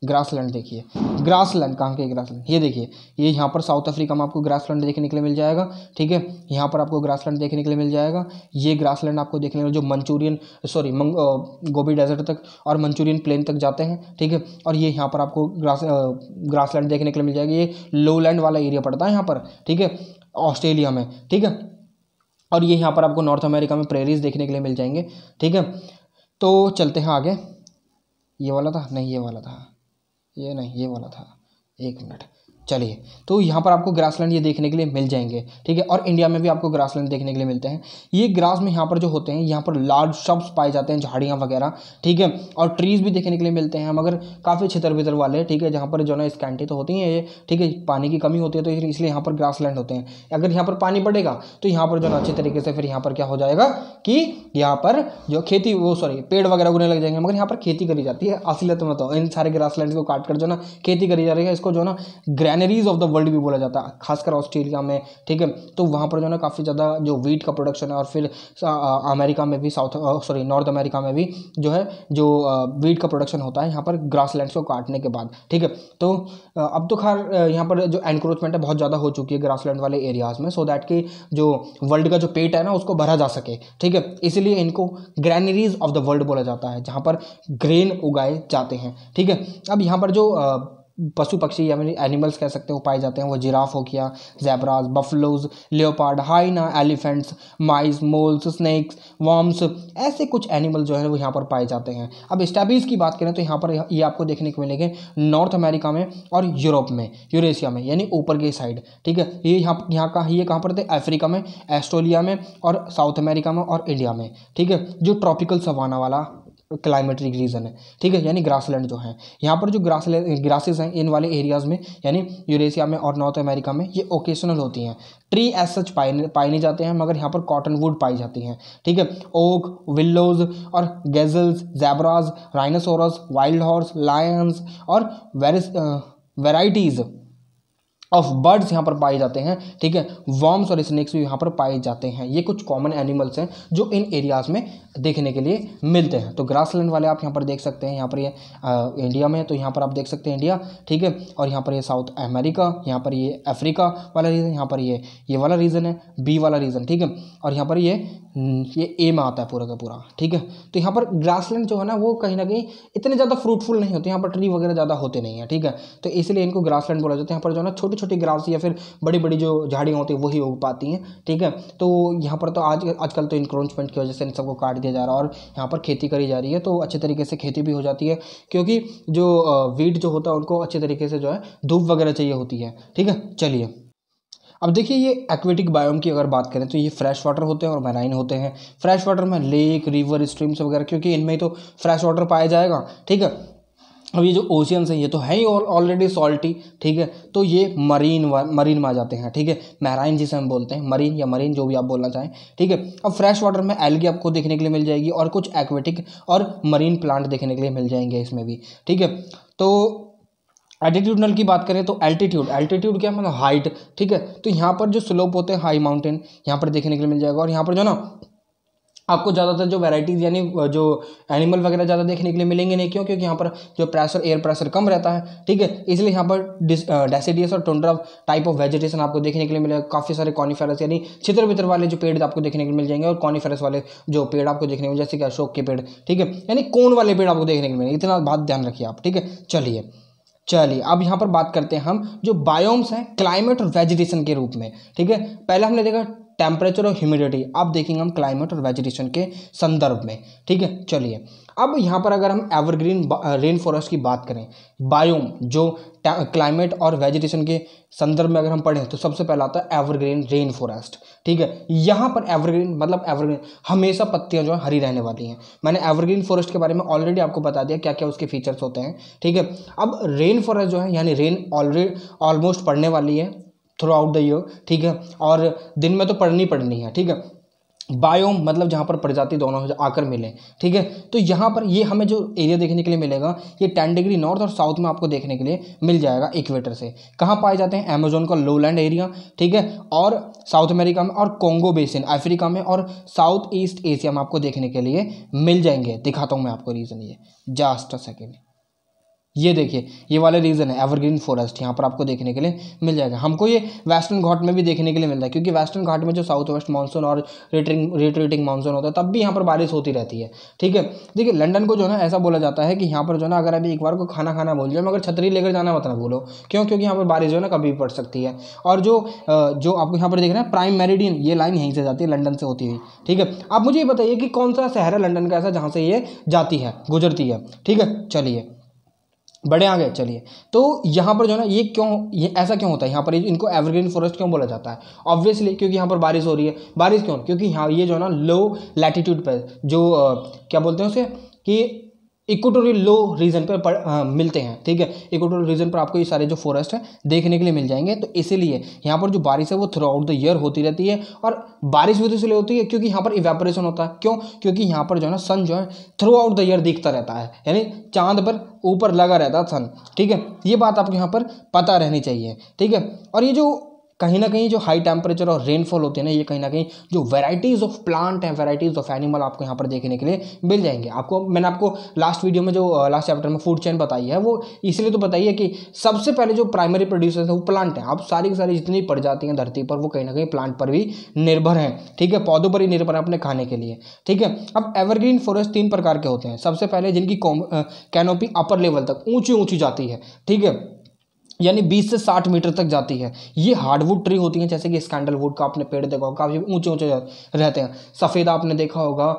Speaker 1: ग्रासलैंड देखिए। ग्रासलैंड कहाँ के ग्रासलैंड ये देखिए, ये यहाँ पर साउथ अफ्रीका में आपको ग्रासलैंड देखने के लिए मिल जाएगा, ठीक है? यहाँ पर आपको ग्रासलैंड देखने के लिए मिल जाएगा। ये ग्रासलैंड आपको देखने को जो मंचूरियन सॉरी गोभी डेजर्ट तक और मंचूरियन प्लेन तक जाते हैं, ठीक है? और ये यहाँ पर आपको ग्रास ग्रासलैंड देखने के लिए मिल जाएगा। ये लो लैंड वाला एरिया पड़ता है यहाँ पर, ठीक है? ऑस्ट्रेलिया में, ठीक है? और ये यहाँ पर आपको नॉर्थ अमेरिका में प्रेरीज देखने के लिए मिल जाएँगे। ठीक है? तो चलते हैं आगे। ये वाला था? नहीं, ये वाला था। ये नहीं, ये वाला था। एक मिनट। चलिए तो यहाँ पर आपको ग्रासलैंड ये देखने के लिए मिल जाएँगे, ठीक है? और इंडिया में भी आपको ग्रासलैंड देखने के लिए मिलते हैं। ये ग्रास में यहाँ पर जो होते हैं, यहाँ पर लार्ज शब्स पाए जाते हैं, झाड़ियाँ वगैरह, ठीक है? और ट्रीज भी देखने के लिए मिलते हैं, मगर काफ़ी छितर बितर वाले, ठीक है? जहाँ पर जो ना स्कैंटी तो होती हैं ये, ठीक है? पानी की कमी होती है तो इसलिए यहाँ पर ग्रासलैंड होते हैं। अगर यहाँ पर पानी पड़ेगा तो यहाँ पर जो ना अच्छे तरीके से फिर यहाँ पर क्या हो जाएगा कि यहाँ पर जो खेती, वो सॉरी पेड़ वगैरह उगने लग जाएँगे, मगर यहाँ पर खेती करी जाती है। असलियत में तो इन सारे ग्रासलैंड को काट कर जो ना खेती करी जा रही है, इसको जो ना ग्रैनरीज ऑफ़ द वर्ल्ड भी बोला जाता है, खासकर ऑस्ट्रेलिया में, ठीक है? तो वहाँ पर जो है काफ़ी ज़्यादा जो वीट का प्रोडक्शन है और फिर अमेरिका में भी साउथ सॉरी नॉर्थ अमेरिका में भी जो है, जो वीट का प्रोडक्शन होता है, यहाँ पर ग्रास को काटने के बाद, ठीक है? तो अब तो खैर यहाँ पर जो एनक्रोचमेंट है बहुत ज़्यादा हो चुकी है ग्रास वाले एरियाज़ में सो दैट कि जो वर्ल्ड का जो पेट है ना, उसको भरा जा सके, ठीक है? इसीलिए इनको ग्रैनरीज ऑफ़ द वर्ल्ड बोला जाता है, जहाँ पर ग्रेन उगाए जाते हैं, ठीक है? अब यहाँ पर जो पशु पक्षी या एनिमल्स कह सकते हो पाए जाते हैं। वो जिराफ हो गया zebras buffaloes leopard hyena elephants mice moles snakes worms ऐसे कुछ एनिमल जो है वो यहाँ पर पाए जाते हैं। अब स्टैबीज की बात करें तो यहाँ पर ये आपको देखने को मिलेंगे नॉर्थ अमेरिका में और यूरोप में यूरेशिया में, यानी ऊपर की साइड ठीक है? ये यहाँ यहाँ का, ये कहाँ पर थे? अफ्रीका में एस्ट्रोलिया में और साउथ अमेरिका में और इंडिया में, ठीक है? जो ट्रॉपिकल सवाना वाला क्लाइमेटिक रीजन है। ठीक है? यानी ग्रासलैंड जो है। यहाँ पर जो ग्रास ग्रासेस हैं, इन वाले एरियाज़ में, यानी यूरेशिया में और नॉर्थ अमेरिका में, ये ओकेशनल होती हैं। ट्री एज सच पाए पाए नहीं जाते हैं, मगर यहाँ पर कॉटन वुड पाई जाती हैं। ठीक है? ओक विल्लोज और gazelles zebras rhinoceros wild horse lions और वेरिस वेराइटीज़ ऑफ़ बर्ड्स यहाँ पर पाए जाते हैं ठीक है वॉर्म्स और स्नेक्स भी यहाँ पर पाए जाते हैं ये कुछ कॉमन एनिमल्स हैं जो इन एरियाज़ में देखने के लिए मिलते हैं तो ग्रासलैंड वाले आप यहाँ पर देख सकते हैं यहाँ पर ये आ, इंडिया में तो यहाँ पर आप देख सकते हैं इंडिया ठीक है और यहाँ पर ये साउथ अमेरिका यहाँ पर ये अफ्रीका वाला रीजन यहाँ पर ये ये वाला रीजन है बी वाला रीजन ठीक है और यहाँ पर ये ये ए में आता है पूरा का पूरा ठीक है तो यहाँ पर ग्रासलैंड जो है ना वो कहीं ना कहीं इतने ज़्यादा फ्रूटफुल नहीं होते यहाँ पर ट्री वगैरह ज़्यादा होते नहीं है ठीक है तो इसलिए इनको ग्रासलैंड बोला जाता है यहाँ पर जो है ना छोटे छोटी छोटी ग्रास या फिर बड़ी बड़ी जो झाड़ियाँ होती है, वही उग पाती हैं, ठीक है? तो यहाँ पर तो आज, आजकल तो इंक्रोचमेंट की वजह से इन सबको काट दिया जा रहा है और यहाँ पर खेती करी जा रही है तो अच्छे तरीके से खेती भी हो जाती है, क्योंकि जो वीट जो होता है, उनको अच्छे तरीके से जो है धूप वगैरह चाहिए होती है, ठीक है? चलिए। अब देखिए ये एक्वेटिक बायोम की अगर बात करें तो ये फ्रेश वाटर होते हैं और मैराइन होते हैं। फ्रेश वाटर में लेक रिवर स्ट्रीम्स वगैरह, क्योंकि इनमें तो फ्रेश वाटर पाया जाएगा, ठीक है? अब ये जो ओशियंस हैं, ये तो है ही ऑलरेडी सॉल्टी ठीक है? तो ये मरीन मरीन में आ जाते हैं, ठीक है? मैराइन जिसे हम बोलते हैं मरीन या मरीन जो भी आप बोलना चाहें, ठीक है? अब फ्रेश वाटर में एल्गी आपको देखने के लिए मिल जाएगी और कुछ एक्वेटिक और मरीन प्लांट देखने के लिए मिल जाएँगे इसमें भी, ठीक है? तो एल्टीट्यूडनल की बात करें तो एल्टीट्यूड एल्टीट्यूड क्या मतलब हाइट ठीक है? तो यहाँ पर जो स्लोप होते हैं हाई माउंटेन यहाँ पर देखने के लिए मिल जाएगा और यहाँ पर जो ना आपको ज़्यादातर जो वैराइटीज़ यानी जो एनिमल वगैरह ज़्यादा देखने के लिए मिलेंगे नहीं, क्यों? क्योंकि यहाँ पर जो प्रेशर एयर प्रेशर कम रहता है, ठीक है? इसलिए यहाँ पर डेसीडियस और टोंड्रा टाइप ऑफ़ वेजिटेशन आपको देखने के लिए मिलेगा। काफ़ी सारे कॉनिफेरस यानी चित्र वित्र वाले जो पेड़ आपको देखने के लिए मिल जाएँगे और कॉनिफेरस वाले जो पेड़ आपको देखने को जैसे कि अशोक के पेड़, ठीक है? यानी कौन वाले पेड़ आपको देखने के लिए मिलेंगे। इतना बात ध्यान रखिए आप, ठीक है? चलिए। चलिए, अब यहाँ पर बात करते हैं हम जो बायोम्स हैं क्लाइमेट और वेजिटेशन के रूप में। ठीक है? पहले हमने देखा टेम्परेचर और ह्यूमिडिटी अब देखेंगे हम क्लाइमेट और वेजिटेशन के संदर्भ में। ठीक है? चलिए अब यहाँ पर अगर हम एवरग्रीन रेन फॉरेस्ट की बात करें बायोम जो क्लाइमेट और वेजिटेशन के संदर्भ में अगर हम पढ़ें तो सबसे पहला आता है एवरग्रीन रेन फॉरेस्ट ठीक है? यहाँ पर एवरग्रीन मतलब एवरग्रीन हमेशा पत्तियाँ जो है हरी रहने वाली हैं। मैंने एवरग्रीन फॉरेस्ट के बारे में ऑलरेडी आपको बता दिया क्या क्या उसके फीचर्स होते हैं, ठीक है? अब रेन फॉरेस्ट जो है, यानी रेन ऑलरेडी ऑलमोस्ट पड़ने वाली है थ्रू आउट द ईयर ठीक है? और दिन में तो पढ़नी पड़नी है, ठीक है? बायोम मतलब जहाँ पर प्रजाति दोनों आकर मिले, ठीक है? तो यहाँ पर ये हमें जो एरिया देखने के लिए मिलेगा, ये टेन डिग्री नॉर्थ और साउथ में आपको देखने के लिए मिल जाएगा इक्वेटर से। कहाँ पाए जाते हैं? अमेजोन का लोलैंड एरिया ठीक है? और साउथ अमेरिका में और कोंगो बेसिन अफ्रीका में और साउथ ईस्ट एशिया में आपको देखने के लिए मिल जाएँगे। दिखाता हूँ मैं आपको रीज़न ये जस्ट सेकेंड ये देखिए, ये वाला रीज़न है एवरग्रीन फॉरेस्ट यहाँ पर आपको देखने के लिए मिल जाएगा। हमको ये वेस्टर्न घाट में भी देखने के लिए मिलता है, क्योंकि वेस्टर्न घाट में जो साउथ वेस्ट मानसून और रिटरिंग रिट्रीटिंग मानसून होता है, तब भी यहाँ पर बारिश होती रहती है, ठीक है? देखिए लंडन को जो है ऐसा बोला जाता है कि यहाँ पर जो है अगर अभी एक बार को खाना खाना भूल जाए मगर छतरी लेकर जाना मत ना भूलो। क्यों? क्योंकि यहाँ पर बारिश जो है ना, कभी भी पड़ सकती है। और जो जो आपको यहाँ पर देख रहे हैं प्राइम मेरिडियन ये लाइन यहीं से जाती है लंडन से होती हुई, ठीक है? आप मुझे ये बताइए कि कौन सा शहर है लंडन का ऐसा, जहाँ से ये जाती है, गुजरती है, ठीक है? चलिए। बड़े आगे चलिए। तो यहाँ पर जो है ना ये क्यों ये ऐसा क्यों होता है? यहाँ पर इनको एवरग्रीन फॉरेस्ट क्यों बोला जाता है? ऑब्वियसली क्योंकि यहाँ पर बारिश हो रही है। बारिश क्यों? क्योंकि यहाँ ये जो है ना लो लैटीट्यूड पर जो आ, क्या बोलते हैं उसे? कि इक्वेटोरियल लो रीजन पर आ, मिलते हैं ठीक है? इक्वेटोरियल रीजन पर आपको ये सारे जो फॉरेस्ट हैं देखने के लिए मिल जाएँगे। तो इसीलिए यहाँ पर जो बारिश है वो थ्रू आउट द ईयर होती रहती है और बारिश भी तो इसलिए होती है क्योंकि यहाँ पर इवेपोरेशन होता है। क्यों? क्योंकि यहाँ पर जो है ना सन जो है थ्रू आउट द ईयर दिखता रहता है यानी चाँद पर ऊपर लगा रहता है सन ठीक है? ये बात आपको यहाँ पर पता रहनी चाहिए ठीक है? और ये जो कहीं ना कहीं जो हाई टेम्परेचर और रेनफॉल होते हैं ना, ये कहीं ना कहीं जो वेराइटीज़ ऑफ़ प्लांट हैं वेराइटीज़ ऑफ़ एनिमल आपको यहाँ पर देखने के लिए मिल जाएँगे। आपको, मैंने आपको लास्ट वीडियो में जो लास्ट चैप्टर में फ़ूड चेन बताई है, वो इसलिए तो बताइए कि सबसे पहले जो प्राइमरी प्रोड्यूसर है, वो प्लांट हैं। आप सारी की सारी जितनी पड़ जाती हैं धरती पर, वो कहीं ना कहीं प्लांट पर भी निर्भर हैं, ठीक है? पौधों पर ही निर्भर है अपने खाने के लिए, ठीक है? अब एवरग्रीन फॉरेस्ट तीन प्रकार के होते हैं। सबसे पहले जिनकी कैनोपी अपर लेवल तक ऊँची ऊँची जाती है, ठीक है? यानी 20 से 60 मीटर तक जाती है। ये हार्डवुड ट्री होती हैं, जैसे कि स्कैंडलवुड का आपने पेड़ देखा होगा, काफ़ी ऊँचे ऊँचे रहते हैं। सफ़ेद आपने देखा होगा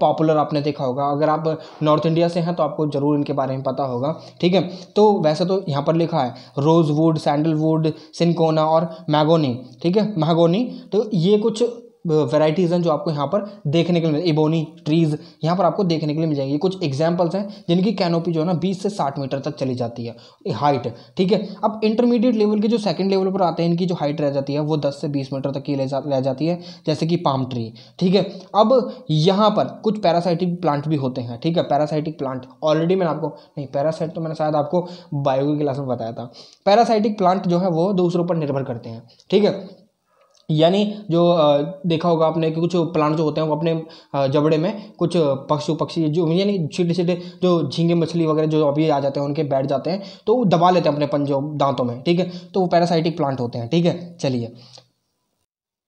Speaker 1: पॉपुलर आपने देखा होगा। अगर आप नॉर्थ इंडिया से हैं तो आपको ज़रूर इनके बारे में पता होगा, ठीक है? तो वैसे तो यहाँ पर लिखा है, रोज़वुड, सैंडलवुड सिंकोना और मैगोनी, ठीक है? मैगोनी तो ये कुछ वेराइटीज़ हैं जो आपको यहाँ पर देखने के लिए मिल इबोनी ट्रीज़ यहाँ पर आपको देखने के लिए मिल जाएँगे। कुछ एग्जाम्पल्स हैं जिनकी कैनोपी जो है ना बीस से साठ मीटर तक चली जाती है हाइट ठीक है? अब इंटरमीडिएट लेवल के जो सेकंड लेवल पर आते हैं, इनकी जो हाइट रह जाती है, वो दस से बीस मीटर तक की रह जाती है, जैसे कि पाम ट्री ठीक है? अब यहाँ पर कुछ पैरासाइटिक प्लांट भी होते हैं। ठीक है? पैरासाइटिक प्लांट ऑलरेडी मैंने आपको नहीं पैरासाइट तो मैंने शायद आपको बायो की क्लास में बताया था। पैरासाइटिक प्लांट जो है, वो दूसरों पर निर्भर करते हैं। ठीक है? यानी जो देखा होगा आपने कि कुछ प्लांट जो होते हैं वो अपने जबड़े में कुछ पशु पक्षी जो यानी छोटे छोटे जो झींगे, मछली वगैरह जो अभी आ जाते हैं, उनके बैठ जाते हैं तो वो दबा लेते हैं अपने पंजों दांतों में, ठीक है? तो वो पैरासाइटिक प्लांट होते हैं, ठीक है? चलिए।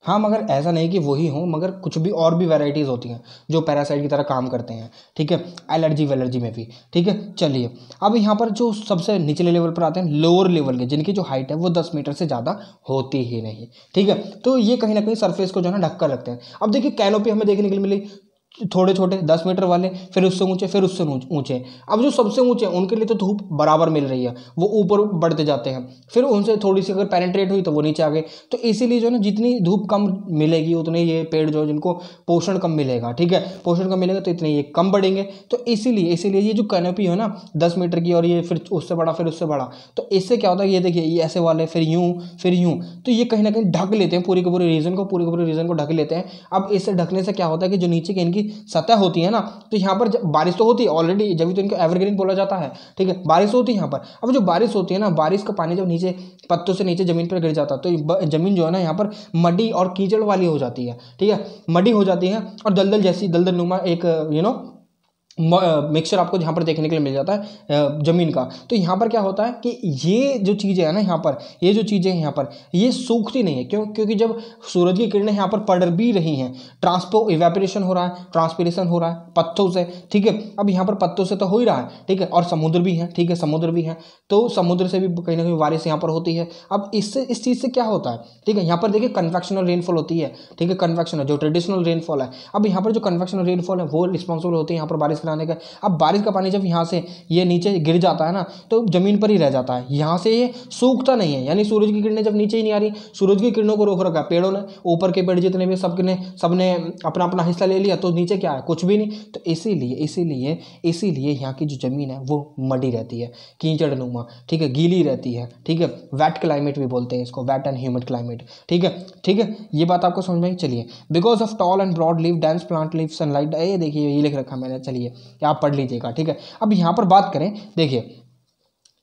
Speaker 1: हाँ मगर ऐसा नहीं कि वही हों, मगर कुछ भी और भी वैरायटीज़ होती हैं जो पैरासाइट की तरह काम करते हैं, ठीक है? एलर्जी वेलर्जी में भी, ठीक है? चलिए, अब यहाँ पर जो सबसे निचले लेवल पर आते हैं लोअर लेवल के, जिनकी जो हाइट है वो दस मीटर से ज़्यादा होती ही नहीं, ठीक है? तो ये कहीं ना कहीं सरफेस को जो है ढक कर रखते हैं। अब देखिए कैनोपी हमें देखने के लिए मिली थोड़े छोटे दस मीटर वाले, फिर उससे ऊँचे, फिर उससे ऊँचे अब जो सबसे ऊँचे, उनके लिए तो धूप बराबर मिल रही है, वो ऊपर बढ़ते जाते हैं। फिर उनसे थोड़ी सी अगर पेरेंट्रेट हुई तो वो नीचे आ गए। तो इसीलिए जो है ना, जितनी धूप कम मिलेगी, उतने ये पेड़ जो जिनको पोषण कम मिलेगा, ठीक है? पोषण कम मिलेगा तो इतने ये कम बढ़ेंगे। तो इसीलिए इसीलिए ये जो कैनोपी है ना, दस मीटर की और ये फिर उससे बड़ा, फिर उससे बड़ा। तो इससे क्या होता है, ये देखिए, ये ऐसे वाले, फिर यूँ फिर यूँ। तो ये कहीं ना कहीं ढक लेते हैं, पूरी के पूरे रीजन को, पूरे के पूरे रीजन को ढक लेते हैं। अब इससे ढकने से क्या होता है कि जो नीचे की इनकी सतह होती है ना तो यहाँ पर बारिश तो होती है ऑलरेडी जब तो इनको एवरग्रीन बोला जाता है, ठीक है? बारिश होती है यहाँ पर। अब जो बारिश होती है ना, बारिश का पानी जब नीचे, पत्तों से नीचे ज़मीन पर गिर जाता है तो ज़मीन जो है ना, यहाँ पर मडी और कीचड़ वाली हो जाती है, ठीक है? मडी हो जाती है और दलदल जैसी, दलदल नुमा एक यू नो मिक्सचर आपको यहाँ पर देखने के लिए मिल जाता है ज़मीन का। तो यहाँ पर क्या होता है कि ये जो चीज़ें हैं ना यहाँ पर, ये जो चीज़ें हैं यहाँ पर, ये सूखती नहीं है। क्यों? क्योंकि जब सूरज की किरणें यहाँ पर पड़ भी रही हैं, ट्रांसपो इवेपरेशन हो रहा है ट्रांसपीरेशन हो रहा है पत्तों से, ठीक है? अब यहाँ पर पत्तों से तो हो ही रहा है, ठीक है? और समुद्र भी है, ठीक है? समुद्र भी है तो समुद्र से भी कहीं ना कहीं बारिश यहाँ पर होती है। अब इससे, इस चीज़ से क्या होता है, ठीक है? यहाँ पर देखिए कन्वेक्शनल रेनफॉल होती है, ठीक है? कन्वेक्शनल जो ट्रेडिशनल रेनफॉल है। अब यहाँ पर जो कन्वेक्शनल रेनफॉल है, वो रिस्पॉन्सिबल होती है यहाँ पर बारिश कराने का अब बारिश का पानी जब यहाँ से ये नीचे गिर जाता है ना तो ज़मीन पर ही रह जाता है। यहाँ से ये सूखता नहीं है। यानी सूरज की किरणें जब नीचे ही नहीं आ रही, सूरज की किरणों को रोक रखा है पेड़ों ने। ऊपर के पेड़ जितने भी सबने सबने अपना अपना हिस्सा ले लिया तो नीचे क्या है? कुछ भी नहीं। तो इसीलिए इसीलिए इसीलिए यहाँ की जो ज़मीन है, वो मडी रहती है। कीचड़ नुमा, ठीक है? गीली रहती है, ठीक है? वेट क्लाइमेट भी बोलते हैं इसको वेट एंड ह्यूमिड क्लाइमेट ठीक है? ठीक है? ये बात आपको समझ में चलिए। Because of tall and broad leave dense plant leave sunlight ये देखिए, ये लिख रखा मैंने, चलिए। आप पढ़ लीजिएगा ठीक है? अब यहाँ पर बात करें देखिए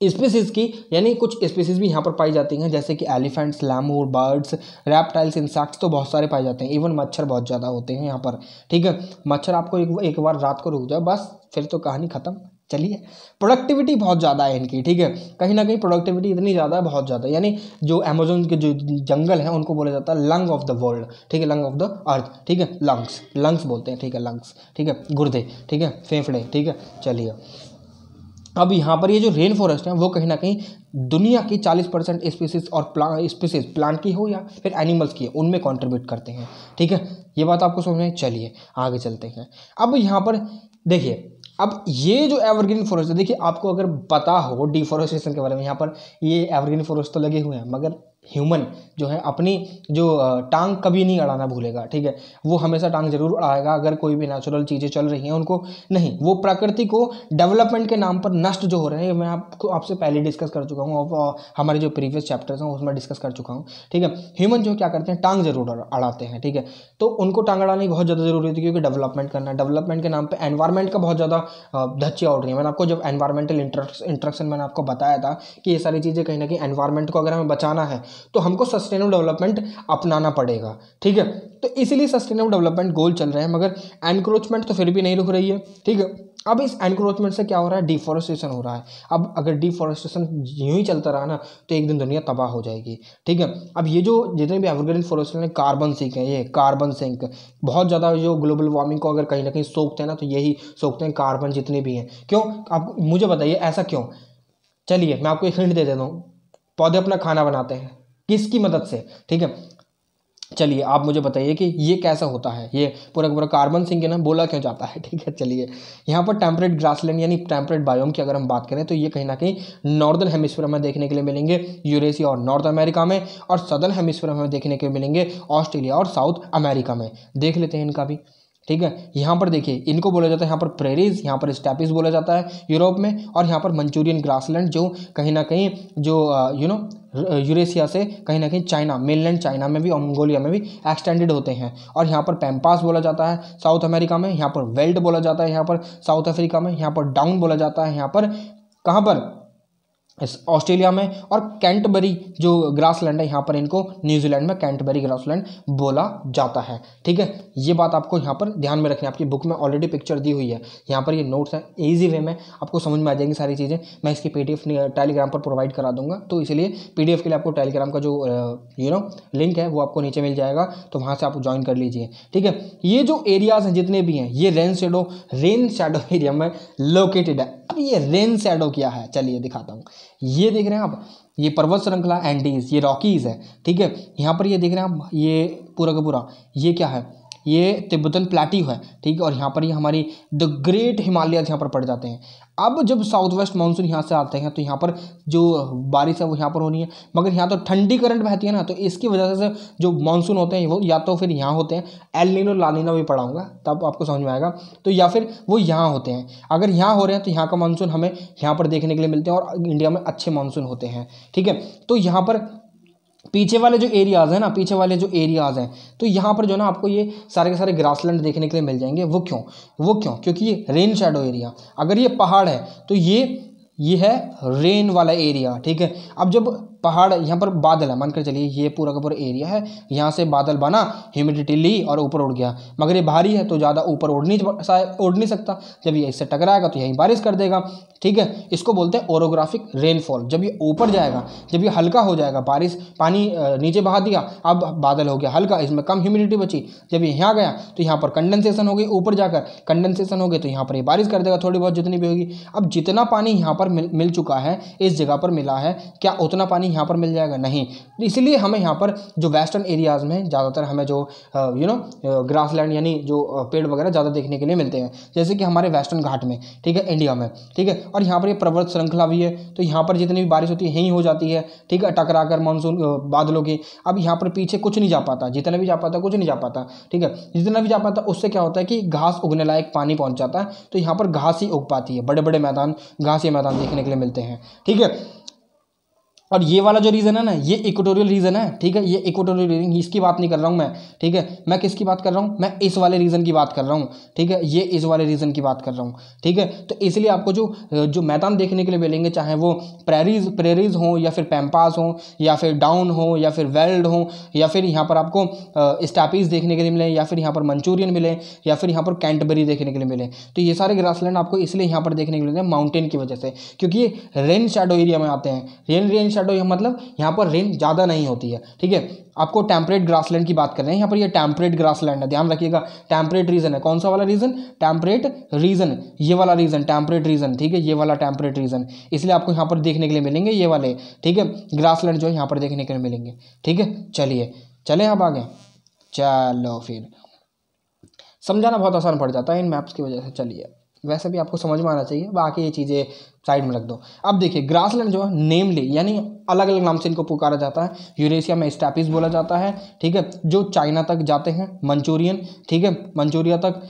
Speaker 1: स्पीसीज की यानी कुछ स्पीसीज भी यहाँ पर पाई जाती हैं जैसे कि elephants lemur birds reptiles insects तो बहुत सारे पाए जाते हैं। इवन मच्छर बहुत ज़्यादा होते हैं यहाँ पर ठीक है? मच्छर आपको एक, एक बार रात को रुक जाए बस फिर तो कहानी ख़त्म। चलिए प्रोडक्टिविटी बहुत ज़्यादा है इनकी, ठीक है? कहीं ना कहीं प्रोडक्टिविटी इतनी ज़्यादा है, बहुत ज़्यादा यानी जो अमेजोन के जो जंगल हैं, उनको बोला जाता है लंग ऑफ़ द वर्ल्ड ठीक है? लंग ऑफ़ द अर्थ ठीक है? लंग्स लंग्स बोलते हैं, ठीक है? लंग्स ठीक है? गुर्दे, ठीक है? फेफड़े, ठीक है? चलिए। अब यहाँ पर ये जो रेन फॉरेस्ट है, वो कहीं ना कहीं दुनिया की 40 परसेंट स्पीसीज और प्लांट स्पीसीज प्लांट की हो या फिर एनिमल्स की उनमें कंट्रीब्यूट करते हैं, ठीक है? ये बात आपको समझ में चलिए, आगे चलते हैं। अब यहाँ पर देखिए अब ये जो एवरग्रीन फॉरेस्ट है, देखिए आपको अगर पता हो डिफॉरेस्टेशन के बारे में, यहाँ पर ये एवरग्रीन फॉरेस्ट तो लगे हुए हैं, मगर ह्यूमन जो है, अपनी जो टांग कभी नहीं अड़ाना भूलेगा, ठीक है? वो हमेशा टांग ज़रूर अड़ाएगा, अगर कोई भी नेचुरल चीज़ें चल रही हैं उनको। नहीं, वो प्रकृति को डेवलपमेंट के नाम पर नष्ट जो हो रहे हैं मैं आपको, आपसे पहले डिस्कस कर चुका हूँ हमारे जो प्रीवियस चैप्टर्स हैं, उसमें डिस्कस कर चुका हूँ, ठीक है? ह्यूमन जो क्या करते हैं, टांग ज़रूर अड़ाते हैं, ठीक है? तो उनको टांग अड़ानी बहुत ज़्यादा ज़रूरी होती है, क्योंकि डेवलपमेंट करना डेवलपमेंट के नाम पर एनवायरमेंट का बहुत ज़्यादा धच्चिया उड़ रही है। मैंने आपको जब एनवायरमेंटल इंट्रक्शन मैंने आपको बताया था कि ये सारी चीज़ें कहीं ना कहीं एनवायरमेंट को अगर हमें बचाना है तो हमको सस्टेनेबल डेवलपमेंट अपनाना पड़ेगा, ठीक है? तो इसीलिए सस्टेनेबल डेवलपमेंट गोल चल रहे हैं, मगर एनक्रोचमेंट तो फिर भी नहीं रुक रही है, ठीक है? अब इस एनक्रोचमेंट से क्या हो रहा है? डिफॉरेस्टेशन हो रहा है। अब अगर डिफॉरेस्टेशन यूँ ही चलता रहा ना तो एक दिन दुनिया तबाह हो जाएगी, ठीक है? अब ये जो जितने भी एवरग्रीन फॉरेस्ट हैं कार्बन सिंक है, ये कार्बन सिंक बहुत ज़्यादा जो ग्लोबल वार्मिंग को अगर कहीं ना कहीं सोखते हैं ना तो यही सोखते हैं कार्बन जितने भी हैं। क्यों? आप मुझे बताइए, ऐसा क्यों? चलिए, मैं आपको एक हिंट दे देता हूँ। पौधे अपना खाना बनाते हैं। किसकी मदद से, ठीक है? चलिए, आप मुझे बताइए कि ये कैसा होता है? ये पूरा पूरा कार्बन सिंह ना, बोला क्यों जाता है? ठीक है, चलिए। यहाँ पर टेम्परेट ग्रासलैंड यानी टेम्परेट बायोम की अगर हम बात करें तो ये कहीं ना कहीं नॉर्दर्न हेमिस्फीयर में देखने के लिए मिलेंगे, यूरेशिया और नॉर्थ अमेरिका में, और सदर्न हेमिस्फीयर में देखने के लिए मिलेंगे, ऑस्ट्रेलिया और साउथ अमेरिका में। देख लेते हैं इनका भी। ठीक है? यहाँ पर देखिए, इनको बोला जाता है, यहाँ पर प्रेरीज यहाँ पर स्टैपिस बोला जाता है यूरोप में और यहाँ पर मंचूरियन ग्रासलैंड जो कहीं ना कहीं जो यू नो यूरेशिया से कहीं ना कहीं चाइना मेनलैंड चाइना में भी और मंगोलिया में भी एक्सटेंडेड होते हैं और यहाँ पर पैम्पास बोला जाता है साउथ अमेरिका में, यहाँ पर वेल्ट बोला जाता है यहाँ पर साउथ अफ्रीका में, यहाँ पर डाउन बोला जाता है यहाँ पर। कहाँ पर? ऑस्ट्रेलिया में और कैंटबरी जो ग्रासलैंड है, यहाँ पर इनको न्यूजीलैंड में कैंटबरी ग्रासलैंड बोला जाता है। ठीक है? ये बात आपको यहाँ पर ध्यान में रखनी है। आपकी बुक में ऑलरेडी पिक्चर दी हुई है। यहाँ पर ये नोट्स हैं। ईजी वे में आपको समझ में आ जाएँगी सारी चीज़ें। मैं इसकी पीडीएफ टेलीग्राम पर प्रोवाइड करा दूँगा। तो इसलिए पी के लिए आपको टेलीग्राम का जो यू नो लिंक है, वो आपको नीचे मिल जाएगा। तो वहाँ से आप ज्वाइन कर लीजिए। ठीक है? ये जो एरियाज़ हैं, जितने भी हैं, ये rain shadow rain shadow area में लोकेटेड है। अब ये रेन शेडो क्या है? चलिए दिखाता हूँ। ये देख रहे हैं आप, ये पर्वत श्रृंखला एंडीज ये रॉकीज है, ठीक है? यहाँ पर ये देख रहे हैं आप, ये पूरा का पूरा, ये क्या है? ये तिब्बतन प्लेटिव है, ठीक है? और यहाँ पर ये हमारी द ग्रेट हिमालय यहाँ पर पड़ जाते हैं। अब जब साउथ वेस्ट मानसून यहाँ से आते हैं तो यहाँ पर जो बारिश है वो यहाँ पर होनी है। मगर यहाँ तो ठंडी करंट बहती है ना तो इसकी वजह से जो मानसून होते हैं, वो या तो फिर यहाँ होते हैं। एल एलिनो लालिना भी पढ़ाऊँगा, तब आपको समझ में आएगा। तो या फिर वो यहाँ होते हैं। अगर यहाँ हो रहे हैं तो यहाँ का मानसून हमें यहाँ पर देखने के लिए मिलते हैं और इंडिया में अच्छे मानसून होते हैं। ठीक है? तो यहाँ पर पीछे वाले जो एरियाज़ हैं ना, पीछे वाले जो एरियाज़ हैं तो यहाँ पर जो ना आपको ये सारे के सारे ग्रासलैंड देखने के लिए मिल जाएँगे। वो क्यों? वो क्यों? क्योंकि ये रेन शेडो एरिया अगर ये पहाड़ है तो ये ये है रेन वाला एरिया ठीक है? अब जब पहाड़ यहाँ पर बादल है। मानकर चलिए ये पूरा का पूरा एरिया है। यहाँ से बादल बना ह्यूमिडिटी ली और ऊपर उड़ गया। मगर ये भारी है तो ज़्यादा ऊपर उड़ नहीं उड़ नहीं सकता। जब ये इससे टकराएगा तो यहीं बारिश कर देगा। ठीक है? इसको बोलते हैं ओरोग्राफिक रेनफॉल जब ये ऊपर जाएगा जब ये हल्का हो जाएगा बारिश पानी नीचे बहा दिया अब बादल हो गया हल्का इसमें कम ह्यूमिडिटी बची। जब ये यहाँ गया तो यहाँ पर कंडेंसेशन हो गई ऊपर जाकर। कंडेंसेशन हो गई तो यहाँ पर ये बारिश कर देगा थोड़ी बहुत जितनी भी होगी। अब जितना पानी यहाँ पर मिल, मिल चुका है इस जगह पर मिला है क्या उतना पानी यहाँ पर मिल जाएगा? नहीं। तो इसलिए हमें यहाँ पर जो वेस्टर्न एरियाज़ में ज़्यादातर हमें जो यू नो ग्रासलैंड यानी जो पेड़ वगैरह ज़्यादा देखने के लिए मिलते हैं। जैसे कि हमारे वेस्टर्न घाट में, ठीक है इंडिया में, ठीक है, और यहाँ पर ये पर्वत श्रृंखला भी है तो यहाँ पर जितनी भी बारिश होती है, यहीं हो जाती है, ठीक है टकरा कर मानसून बादलों की। अब यहाँ पर पीछे कुछ नहीं जा पाता, जितना भी जा पाता, कुछ नहीं जा पाता, ठीक है। जितना भी जा पाता, उससे क्या होता है कि घास उगने लायक पानी पहुँच जाता है तो यहाँ पर घास ही उग पाती है। बड़े बड़े मैदान घास ही मैदान देखने के लिए मिलते हैं, ठीक है। और ये वाला जो रीज़न है ना, ये इक्वेटोरियल रीज़न है, ठीक है? ये इक्वेटोरियल रीजन इसकी बात नहीं कर रहा हूँ मैं, ठीक है? मैं किसकी बात कर रहा हूँ? मैं इस वाले रीज़न की बात कर रहा हूँ, ठीक है? ये इस वाले रीज़न की बात कर रहा हूँ, ठीक है? तो इसलिए आपको जो जो मैदान देखने के लिए मिलेंगे, चाहे वो प्रेरीज प्रेरीज हों या फिर पैम्पास हों, या फिर डाउन हो, या फिर वेल्ड हो, या फिर यहाँ पर आपको स्टैपीज देखने के लिए मिले, या फिर यहाँ पर मंचूरियन मिले, या फिर यहाँ पर कैंटबरी देखने के लिए मिले। तो ये सारे ग्रासलैंड आपको इसलिए यहाँ पर देखने के लिए मिलते हैं माउंटेन की वजह से, क्योंकि ये रेन शेडो एरिया में आते हैं। रेन रेन यह मतलब यहाँ पर रेन ज़्यादा नहीं होती है, ठीक है? आपको टेम्परेट ग्रासलैंड की बात कर रहे हैं, यहाँ पर ये टेम्परेट ग्रासलैंड है, ध्यान रखिएगा टेम्परेट रीजन है। कौन सा वाला रीजन टेम्परेट रीजन ये वाला रीजन टेम्परेट रीजन ठीक है? ये वाला टेम्परेट रीजन इसलिए आपको यहाँ पर देखने के लिए मिलेंगे ये वाले, ठीक है? ग्रासलैंड जो है, यहाँ पर देखने के लिए मिलेंगे, ठीक है? चलिए, चले आप आगे, चलो फिर। समझाना बहुत आसान पड़ जाता है इन मैप्स की वजह से, चलिए। वैसे भी आपको समझ में आना चाहिए, बाकी ये चीज़ें साइड में रख दो। अब देखिए ग्रासलैंड जो है नेमली यानी अलग अलग नाम से इनको पुकारा जाता है। यूरेशिया में स्टैपिस बोला जाता है, ठीक है? जो चाइना तक जाते हैं मंचूरियन ठीक है? मंचूरिया तक।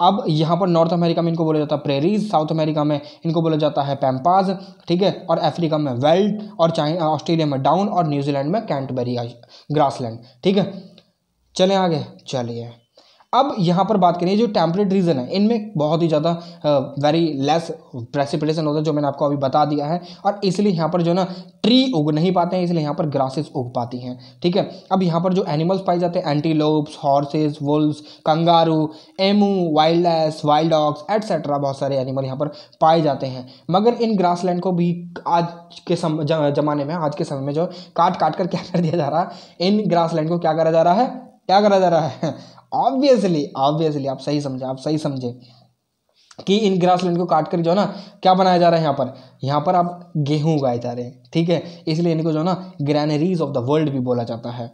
Speaker 1: अब यहाँ पर नॉर्थ अमेरिका में इनको बोला जाता है प्रेरीज साउथ अमेरिका में इनको बोला जाता है पैम्पाज ठीक है? और अफ्रीका में वेल्ट और चाइना ऑस्ट्रेलिया में डाउन और न्यूजीलैंड में कैंटबेरी ग्रासलैंड ठीक है? चलें आगे, चलिए। अब यहाँ पर बात करें जो टेम्परेट रीजन है, इनमें बहुत ही ज़्यादा वेरी लेस प्रेसिपिटेशन होता है, जो मैंने आपको अभी बता दिया है। और इसलिए यहाँ पर जो ना ट्री उग नहीं पाते हैं, इसलिए यहाँ पर ग्रासेस उग पाती हैं, ठीक है? अब यहाँ पर जो एनिमल्स पाए जाते हैं antelopes horses wolves kangaroo emu wild ass wild dogs etcetera बहुत सारे एनिमल यहाँ पर पाए जाते हैं। मगर इन ग्रासलैंड को भी आज के सम जमाने में, आज के समय में जो काट काट कर क्या कर दिया जा रहा है? इन ग्रासलैंड को क्या करा जा रहा है? क्या करा जा रहा है? ऑब्वियसली ऑब्वियसली आप सही समझे, आप सही समझे कि इन ग्रासलैंड को काट कर जो है ना, क्या बनाया जा रहा है यहाँ पर? यहाँ पर आप गेहूँ उगाए जा रहे हैं, ठीक है? इसलिए इनको जो है ना ग्रैनरीज ऑफ़ द वर्ल्ड भी बोला जाता है।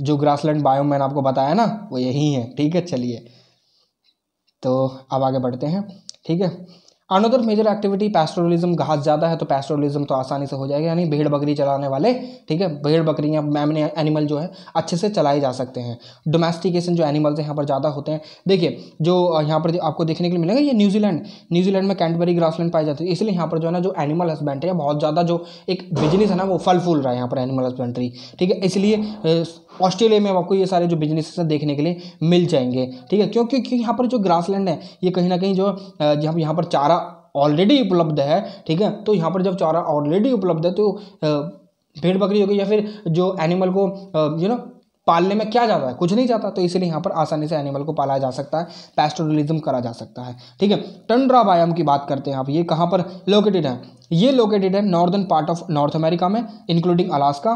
Speaker 1: जो ग्रासलैंड बायो मैंने आपको बताया ना, वो यही है, ठीक है? चलिए तो अब आगे बढ़ते हैं, ठीक है? अनदर मेजर एक्टिविटी पैस्ट्रोलिज्म घास ज़्यादा है तो पैस्ट्रोलिज्म तो आसानी से हो जाएगा, यानी भेड़ बकरी चलाने वाले, ठीक है? भेड़ बकरियाँ मैमने एनिमल जो है, अच्छे से चलाए जा सकते हैं। डोमेस्टिकेशन जो एनिमल्स हैं, यहाँ पर ज़्यादा होते हैं। देखिए, जो यहाँ पर आपको देखने के लिए मिलेगा, ये न्यूजीलैंड। न्यूजीलैंड में कैंटबरी ग्रासलैंड पाई जाती है। इसलिए यहाँ पर जो है ना, जो एनिमल हस्बेंड्री है, बहुत ज़्यादा जो एक बिज़नेस है ना, वो फल फूल रहा है यहाँ पर एनिमल हस्बेंड्री ठीक है? इसलिए ऑस्ट्रेलिया में आपको ये सारे जो बिज़नेस देखने के लिए मिल जाएँगे। ठीक है? क्यों क्योंकि यहाँ पर जो ग्रासलैंड है, ये कहीं ना कहीं जो जहाँ यहाँ पर चारा ऑलरेडी उपलब्ध है, ठीक है? तो यहाँ पर जब चारा ऑलरेडी उपलब्ध है तो भेड़ बकरी हो गई या फिर जो एनिमल को यू नो पालने में क्या जाता है? कुछ नहीं जाता तो इसलिए यहाँ पर आसानी से एनिमल को पाला जा सकता है पैस्टोरलिज्म करा जा सकता है, ठीक है? टंड्रा बायाम की बात करते हैं आप, ये कहाँ पर लोकेटेड है? ये लोकेटेड है northern part of north America में इंक्लूडिंग अलास्का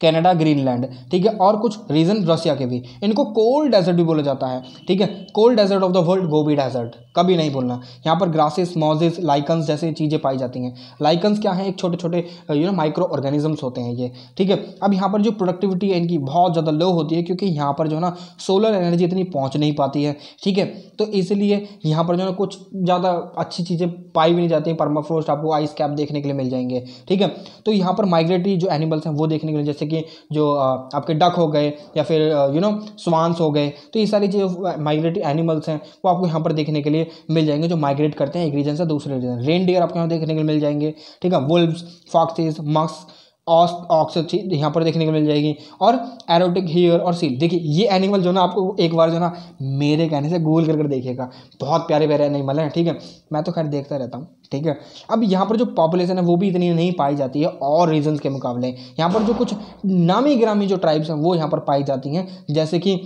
Speaker 1: कनाडा, ग्रीनलैंड, ठीक है? और कुछ रीजन रशिया के भी। इनको कोल्ड डेजर्ट भी बोला जाता है, ठीक है? Cold desert of the world, Gobi desert, कभी नहीं बोलना। यहाँ पर ग्रासेस मॉजेस लाइकन्स जैसे चीज़ें पाई जाती हैं। लाइकन्स क्या है? एक छोटे छोटे यू नो माइक्रो ऑर्गेनिजम्स होते हैं ये, ठीक है? अब यहाँ पर जो प्रोडक्टिविटी है, इनकी बहुत ज़्यादा लो होती है, क्योंकि यहाँ पर जो है ना सोलर एनर्जी इतनी पहुँच नहीं पाती है, ठीक है? तो इसलिए यहाँ पर जो है ना, कुछ ज़्यादा अच्छी चीज़ें पाई भी नहीं जाती हैं। परमाफ्रोस्ट आपको आइस कैप देखने के लिए मिल जाएँगे, ठीक है? तो यहाँ पर माइग्रेटरी जो एनिमल्स हैं, वो देखने के लिए, जैसे कि जो आपके डक हो गए या फिर यू नो स्वान्स हो गए तो ये सारी जो माइग्रेटरी एनिमल्स हैं, वो आपको यहाँ पर देखने के लिए मिल जाएँगे जो माइग्रेट करते हैं एक रीजन से दूसरे रीजन रेन डियर आपको यहाँ देखने के लिए मिल जाएँगे, ठीक है? वुल्व्स फॉक्सेस मक्स ऑक्स यहाँ पर देखने को मिल जाएगी। और एरोटिक हियर और सील देखिए, ये एनिमल जो ना, आपको एक बार जो ना, मेरे कहने से गूगल कर कर देखिएगा। बहुत प्यारे प्यारे एनिमल हैं, ठीक है? मैं तो खैर देखता रहता हूँ, ठीक है? अब यहाँ पर जो पॉपुलेशन है, वो भी इतनी नहीं पाई जाती है और रीजन्स के मुकाबले। यहाँ पर जो कुछ नामी ग्रामी जो ट्राइब्स हैं, वो यहाँ पर पाई जाती हैं। जैसे कि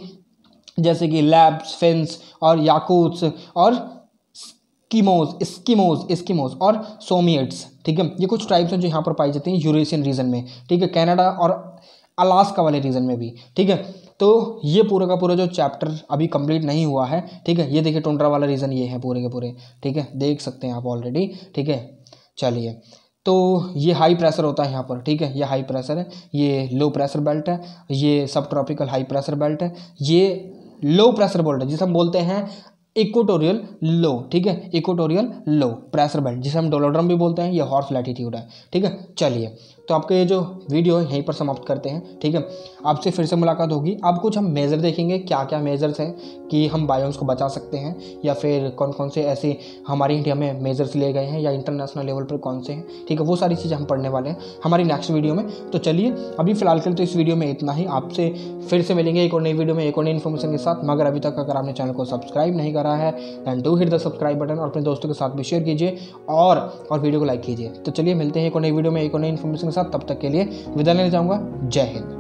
Speaker 1: जैसे कि लैब्स फिन्स और याकूट्स और स्कीमोज स्कीमोज स्कीमोज और सोमियट्स ठीक है? ये कुछ ट्राइब्स हैं जो यहाँ पर पाई जाती हैं यूरेशियन रीजन में, ठीक है? कनाडा और अलास्का वाले रीजन में भी, ठीक है? तो ये पूरा का पूरा जो चैप्टर अभी कंप्लीट नहीं हुआ है, ठीक है? ये देखिए टोंड्रा वाला रीज़न ये है पूरे के पूरे, ठीक है? देख सकते हैं आप ऑलरेडी ठीक है? चलिए तो ये हाई प्रेशर होता है यहाँ पर, ठीक है? ये हाई प्रेशर है, ये लो प्रेशर बेल्ट है, ये सब ट्रॉपिकल हाई प्रेशर बेल्ट है, ये लो प्रेशर बेल्ट है, जिसे हम बोलते हैं इक्वटोरियल लो, ठीक है? इक्वटोरियल लो, प्रेशर बेल्ट, जिसे हम डोलोड्रम भी बोलते हैं, ये हॉर्स लैटिट्यूड है, ठीक है? चलिए तो आपके ये जो वीडियो है, यहीं पर समाप्त करते हैं, ठीक है? आपसे फिर से मुलाकात होगी। अब कुछ हम मेज़र देखेंगे क्या क्या मेज़र्स हैं कि हम बायोन्स को बचा सकते हैं, या फिर कौन कौन से ऐसे हमारे इंडिया में मेज़र्स लिए गए हैं, या इंटरनेशनल लेवल पर कौन से हैं, ठीक है? वो सारी चीज़ें हम पढ़ने वाले हैं हमारी नेक्स्ट वीडियो में। तो चलिए, अभी फ़िलहाल के तो इस वीडियो में इतना ही। आपसे फिर से मिलेंगे एक और नई वीडियो में, एक और नई इन्फॉर्मेशन के साथ। मगर अभी तक अगर आपने चैनल को सब्सक्राइब नहीं करा है then do hit the subscribe button और अपने दोस्तों के साथ भी शेयर कीजिए और और वीडियो को लाइक कीजिए। तो चलिए मिलते हैं एक और नई वीडियो में, एक और नई इन्फॉर्मेशन के साथ तब तक के लिए विदा लेने जाऊँगा। जय हिंद।